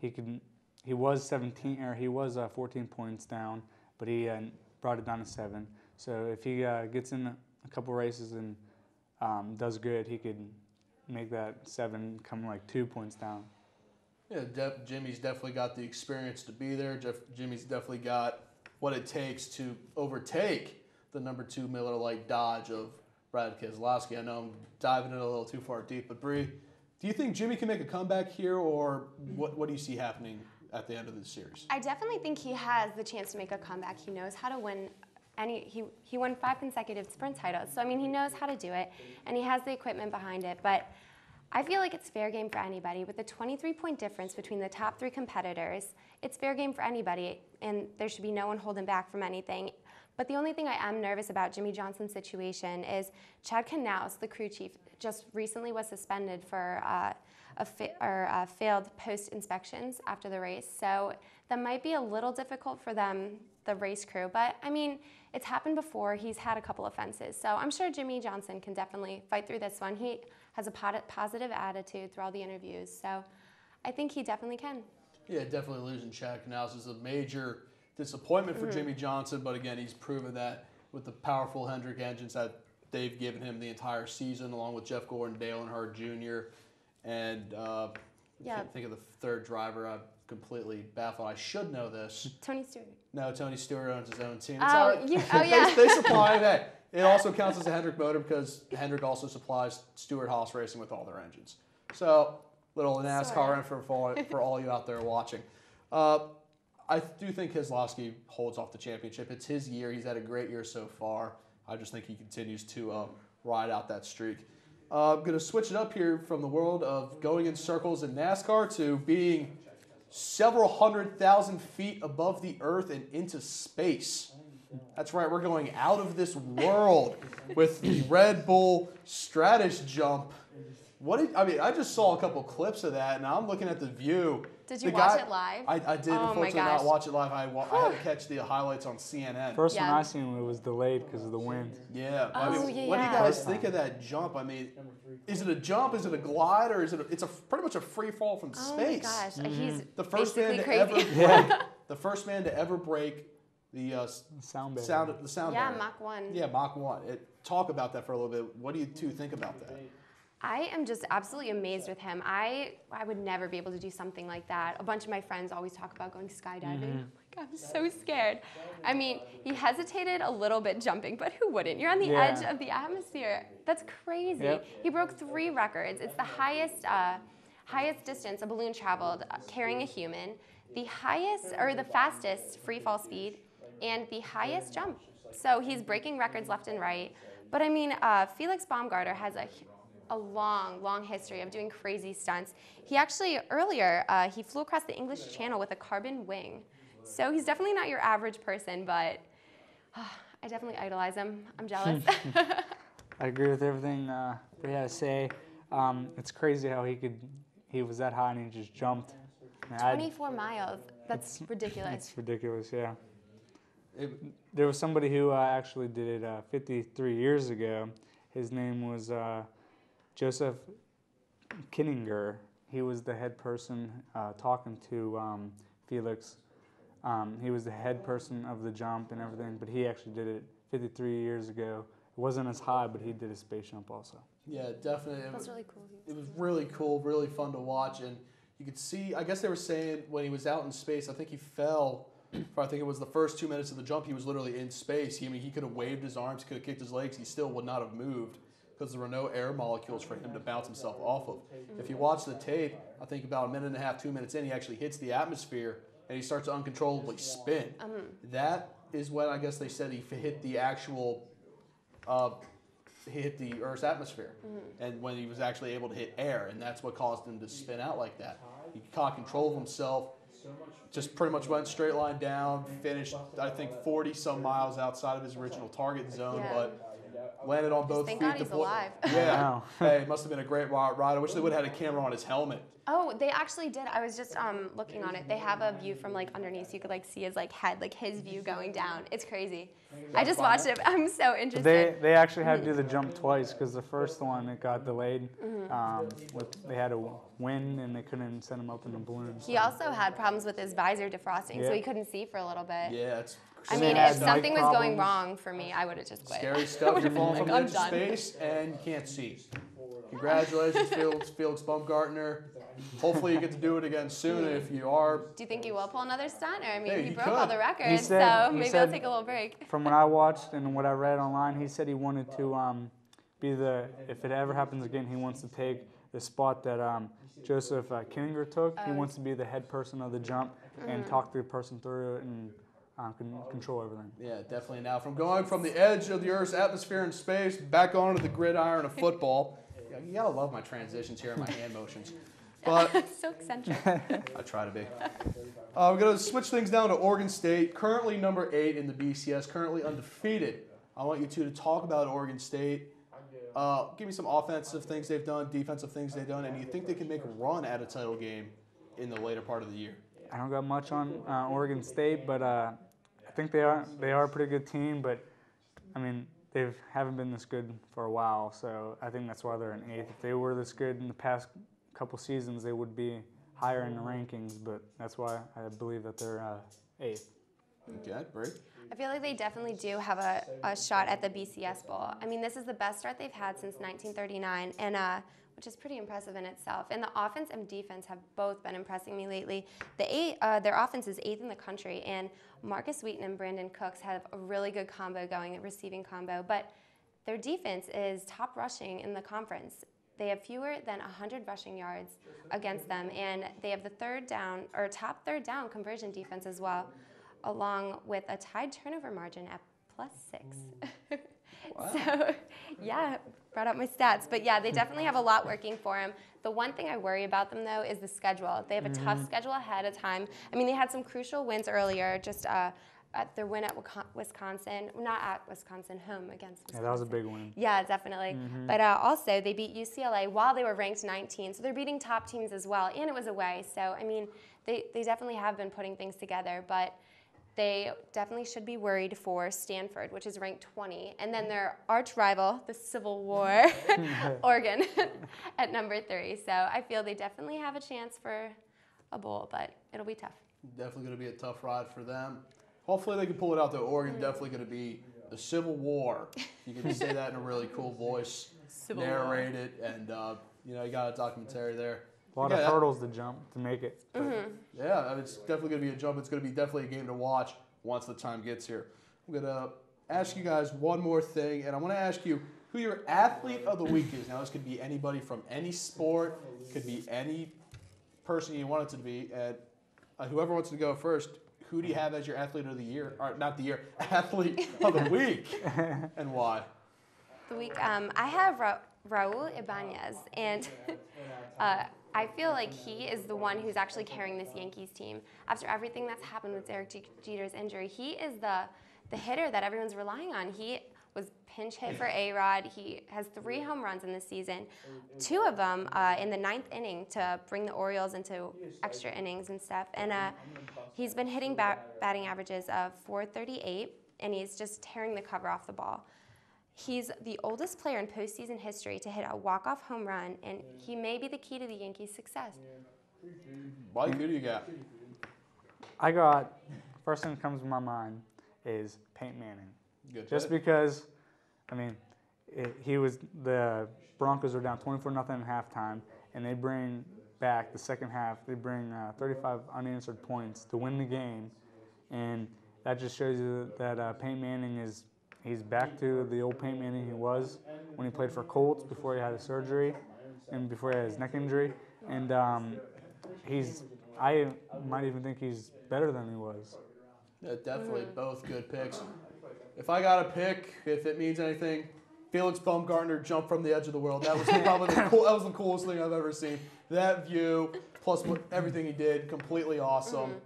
he can. He was 17 or he was uh, 14 points down, but he uh, brought it down to seven. So if he uh, gets in a couple races and um, does good, he could make that seven come like two points down. Yeah, def- Jimmy's definitely got the experience to be there. Jeff, Jimmy's definitely got what it takes to overtake the number two Miller Lite Dodge of Brad Keselowski. I know I'm diving in a little too far deep, but Bree, do you think Jimmy can make a comeback here, or what, what do you see happening at the end of the series? I definitely think he has the chance to make a comeback. He knows how to win. Any, he, he won five consecutive sprint titles. So, I mean, he knows how to do it, and he has the equipment behind it. But I feel like it's fair game for anybody. With the 23 point difference between the top three competitors, it's fair game for anybody, and there should be no one holding back from anything. But the only thing I am nervous about Jimmie Johnson's situation is Chad Knaus, the crew chief, just recently was suspended for uh, fa- or uh, failed post inspections after the race. So that might be a little difficult for them, the race crew. But I mean, it's happened before. He's had a couple offenses. So I'm sure Jimmie Johnson can definitely fight through this one. He has a positive attitude through all the interviews. So I think he definitely can. Yeah, definitely losing check. Now this is a major disappointment for Mhm. Jimmie Johnson, but again, he's proven that with the powerful Hendrick engines that they've given him the entire season, along with Jeff Gordon, Dale Earnhardt Jr., and uh, I can't think of the third driver. I'm completely baffled. I should know this. Tony Stewart. No, Tony Stewart owns his own team. Oh, all right. you- oh, They- yeah. they, supply that. It also counts as a Hendrick motor because Hendrick also supplies Stewart Haas Racing with all their engines. So, little NASCAR info for, for all you out there watching. Uh, I do think Keselowski holds off the championship. It's his year. He's had a great year so far. I just think he continues to uh, ride out that streak. Uh, I'm going to switch it up here from the world of going in circles in NASCAR to being several hundred thousand feet above the earth and into space. That's right, we're going out of this world with the Red Bull Stratos jump. What did, I mean, I just saw a couple clips of that, and I'm looking at the view. Did The you watch guy- it live? I, I did, Oh my unfortunately, gosh. not watch it live. I, wa- I had to catch the highlights on CNN. First one I seen it was delayed because of the wind. Yeah. I mean, Oh, yeah, what do you yeah. guys think of that jump? I mean, is it a jump? Is it a glide? Or is it? A, it's a pretty much a free fall from space? Oh my space. gosh, uh, he's the first man to basically ever crazy. break. the first man to ever break the uh, sound barrier. sound the sound Yeah, barrier. Mach 1. Yeah, Mach one. It, talk about that for a little bit. What do you two think about that? I am just absolutely amazed with him. I I would never be able to do something like that. A bunch of my friends always talk about going skydiving. Mhm. I'm like, I'm so scared. I mean, he hesitated a little bit jumping, but who wouldn't? You're on the Yeah. edge of the atmosphere. That's crazy. Yep. He broke three records. It's the highest uh, highest distance a balloon traveled uh, carrying a human, the highest or the fastest free fall speed, and the highest jump. So he's breaking records left and right. But I mean, uh, Felix Baumgartner has a a long, long history of doing crazy stunts. He actually earlier uh, he flew across the English Channel with a carbon wing, so he's definitely not your average person. But I definitely idolize him. I'm jealous. I agree with everything uh, he had to say. Um, it's crazy how he could, he was that high and he just jumped. And I- 24 miles. That's ridiculous. It's ridiculous, yeah. there was somebody who uh, actually did it uh, 53 years ago. His name was uh, Joseph Kittinger. He was the head person uh, talking to um, Felix. Um, he was the head person of the jump and everything, but he actually did it 53 years ago. It wasn't as high, but he did a space jump also. Yeah, definitely. It That's was, really cool. It was really cool, really fun to watch, and you could see. I guess they were saying when he was out in space, I think he fell. For I think it was the first two minutes of the jump, he was literally in space. He, I mean, he could have waved his arms, could have kicked his legs, he still would not have moved because there were no air molecules for him to bounce himself off of. If you watch the tape, I think about a minute and a half, two minutes in, he actually hits the atmosphere and he starts to uncontrollably spin. Mhm. That is when I guess they said he hit the actual, uh, hit the Earth's atmosphere, Mhm. and when he was actually able to hit air, and that's what caused him to spin out like that. He caught control of himself, just pretty much went straight line down, finished I think 40 some miles outside of his original target zone, Yeah. but landed on both thank feet. God to he's blo- alive. Yeah, Wow. hey, it must have been a great ri- ride. I wish they would have had a camera on his helmet. Oh, they actually did. I was just um, looking on it. They have a view from like underneath, so you could like see his like head, like his view going down. It's crazy. I just watched it. I'm so interested. they they actually had to do the jump twice because the first one it got delayed. Mm-hmm. Um, with, they had a wind and they couldn't send him up in the balloon. He also had problems with his visor defrosting, so he couldn't see for a little bit. Yeah, it's I mean, if something was going wrong for me, I would have just quit. Scary I stuff. You're falling from like, the I'm done. space and you can't see. Congratulations, Felix, Felix Baumgartner. Hopefully, you get to do it again soon. If you are, Do you think you will pull another stunt? Or I mean, Yeah, he he broke all could. the He records, said- so he maybe said- I'll take a little break. From what I watched and what I read online, he said he wanted to um, be the if it ever happens again, he wants to take the spot that um, Joseph uh, Kittinger took. He Oh. wants to be the head person of the jump and Mhm. talk the person through it and uh, con- control everything. yeah, definitely now from going from the edge of the Earth's atmosphere and space back onto the gridiron of football. You gotta love my transitions here and my hand motions. But so eccentric. I try to be. Uh, we're going to switch things down to Oregon State, currently number eight in the BCS, currently undefeated. I want you two to talk about Oregon State. Uh, give me some offensive things they've done, defensive things they've done, and you think they can make a run at a title game in the later part of the year? I don't got much on uh, Oregon State, but uh, I think they are they are a pretty good team. But I mean, they haven't been this good for a while, so I think that's why they're in eighth. If they were this good in the past couple seasons, they would be higher in the rankings. But that's why I believe that they're uh, eighth. Okay, Bree. I feel like they definitely do have a, a shot at the BCS Bowl. I mean, this is the best start they've had since 1939, and uh, which is pretty impressive in itself. And the offense and defense have both been impressing me lately. The eight, uh, their offense is eighth in the country, and Markus Wheaton and Brandin Cooks have a really good combo going, a receiving combo. But their defense is top rushing in the conference. They have fewer than 100 rushing yards against them, and they have the third down or top third down conversion defense as well, along with a tied turnover margin at plus six. Mm. So, yeah, brought up my stats. But yeah, they definitely have a lot working for them. The one thing I worry about them, though, is the schedule. They have a tough Mhm. schedule ahead of time. I mean, they had some crucial wins earlier, just uh, at their win at Wisconsin, not at Wisconsin, home against Yeah, Wisconsin. that was a big win. Yeah, definitely. Mhm. But uh, also, they beat UCLA while they were ranked 19. So they're beating top teams as well. And it was away. So, I mean, they, they definitely have been putting things together. But they definitely should be worried for Stanford, which is ranked 20. And then their arch rival, the Civil War, Oregon, at number three. So I feel they definitely have a chance for a bowl, but it'll be tough. Definitely going to be a tough ride for them. Hopefully they can pull it out though. Oregon definitely going to be the Civil War. You can say that in a really cool voice, Civil narrate it, and uh, you know you got a documentary there. A lot Yeah, of that- hurdles to jump to make it. Yeah, I mean, it's definitely going to be a jump. It's going to be definitely a game to watch once the time gets here. I'm going to ask you guys one more thing, and I want to ask you who your athlete of the week is. Now, this could be anybody from any sport, could be any person you want it to be, and uh, whoever wants to go first. Who do you have as your athlete of the year, or not the year, athlete of the week, and why? The week, um, I have Ra- Raul Ibanez, and uh, I feel like he is the one who's actually carrying this Yankees team. After everything that's happened with Derek Jeter's injury, he is the the hitter that everyone's relying on. He was pinch hit for A Rod. He has three home runs in this season, two of them uh, in the ninth inning to bring the Orioles into extra innings and stuff. And uh, he's been hitting bat- batting averages of 438, and he's just tearing the cover off the ball. He's the oldest player in postseason history to hit a walk-off home run, and he may be the key to the Yankees' success. Mike, who do you got? I got first thing that comes to my mind is Peyton Manning. Good Just pick. because, I mean, it, he was the Broncos were down 24 nothing at halftime, and they bring back the second half. They bring uh, 35 unanswered points to win the game, and that just shows you that uh, Peyton Manning is he's back to the old Peyton Manning he was when he played for Colts before he had his surgery and before he had his neck injury, and um, he's I might even think he's better than he was. Yeah, definitely both good picks. If I got a pick, if it means anything, Felix Baumgartner jumped from the edge of the world. That was probably the cool, that was the coolest thing I've ever seen. That view plus what, everything he did, completely awesome. Just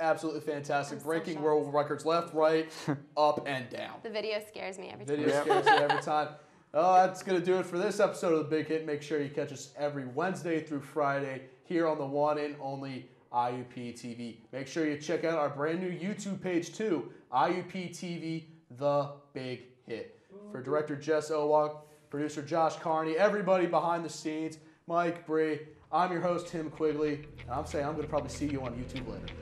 absolutely fantastic. Breaking world records left, right, up, and down. The video scares me every time. Video scares me every time. Oh, that's going to do it for this episode of The Big Hit. Make sure you catch us every Wednesday through Friday here on the one and only IUP TV. Make sure you check out our brand new YouTube page too, IUP TV The Big Hit. For director Jess Owak, producer Josh Carney, everybody behind the scenes, Mike Bree, I'm your host Tim Quigley, and I'm saying I'm going to probably see you on YouTube later.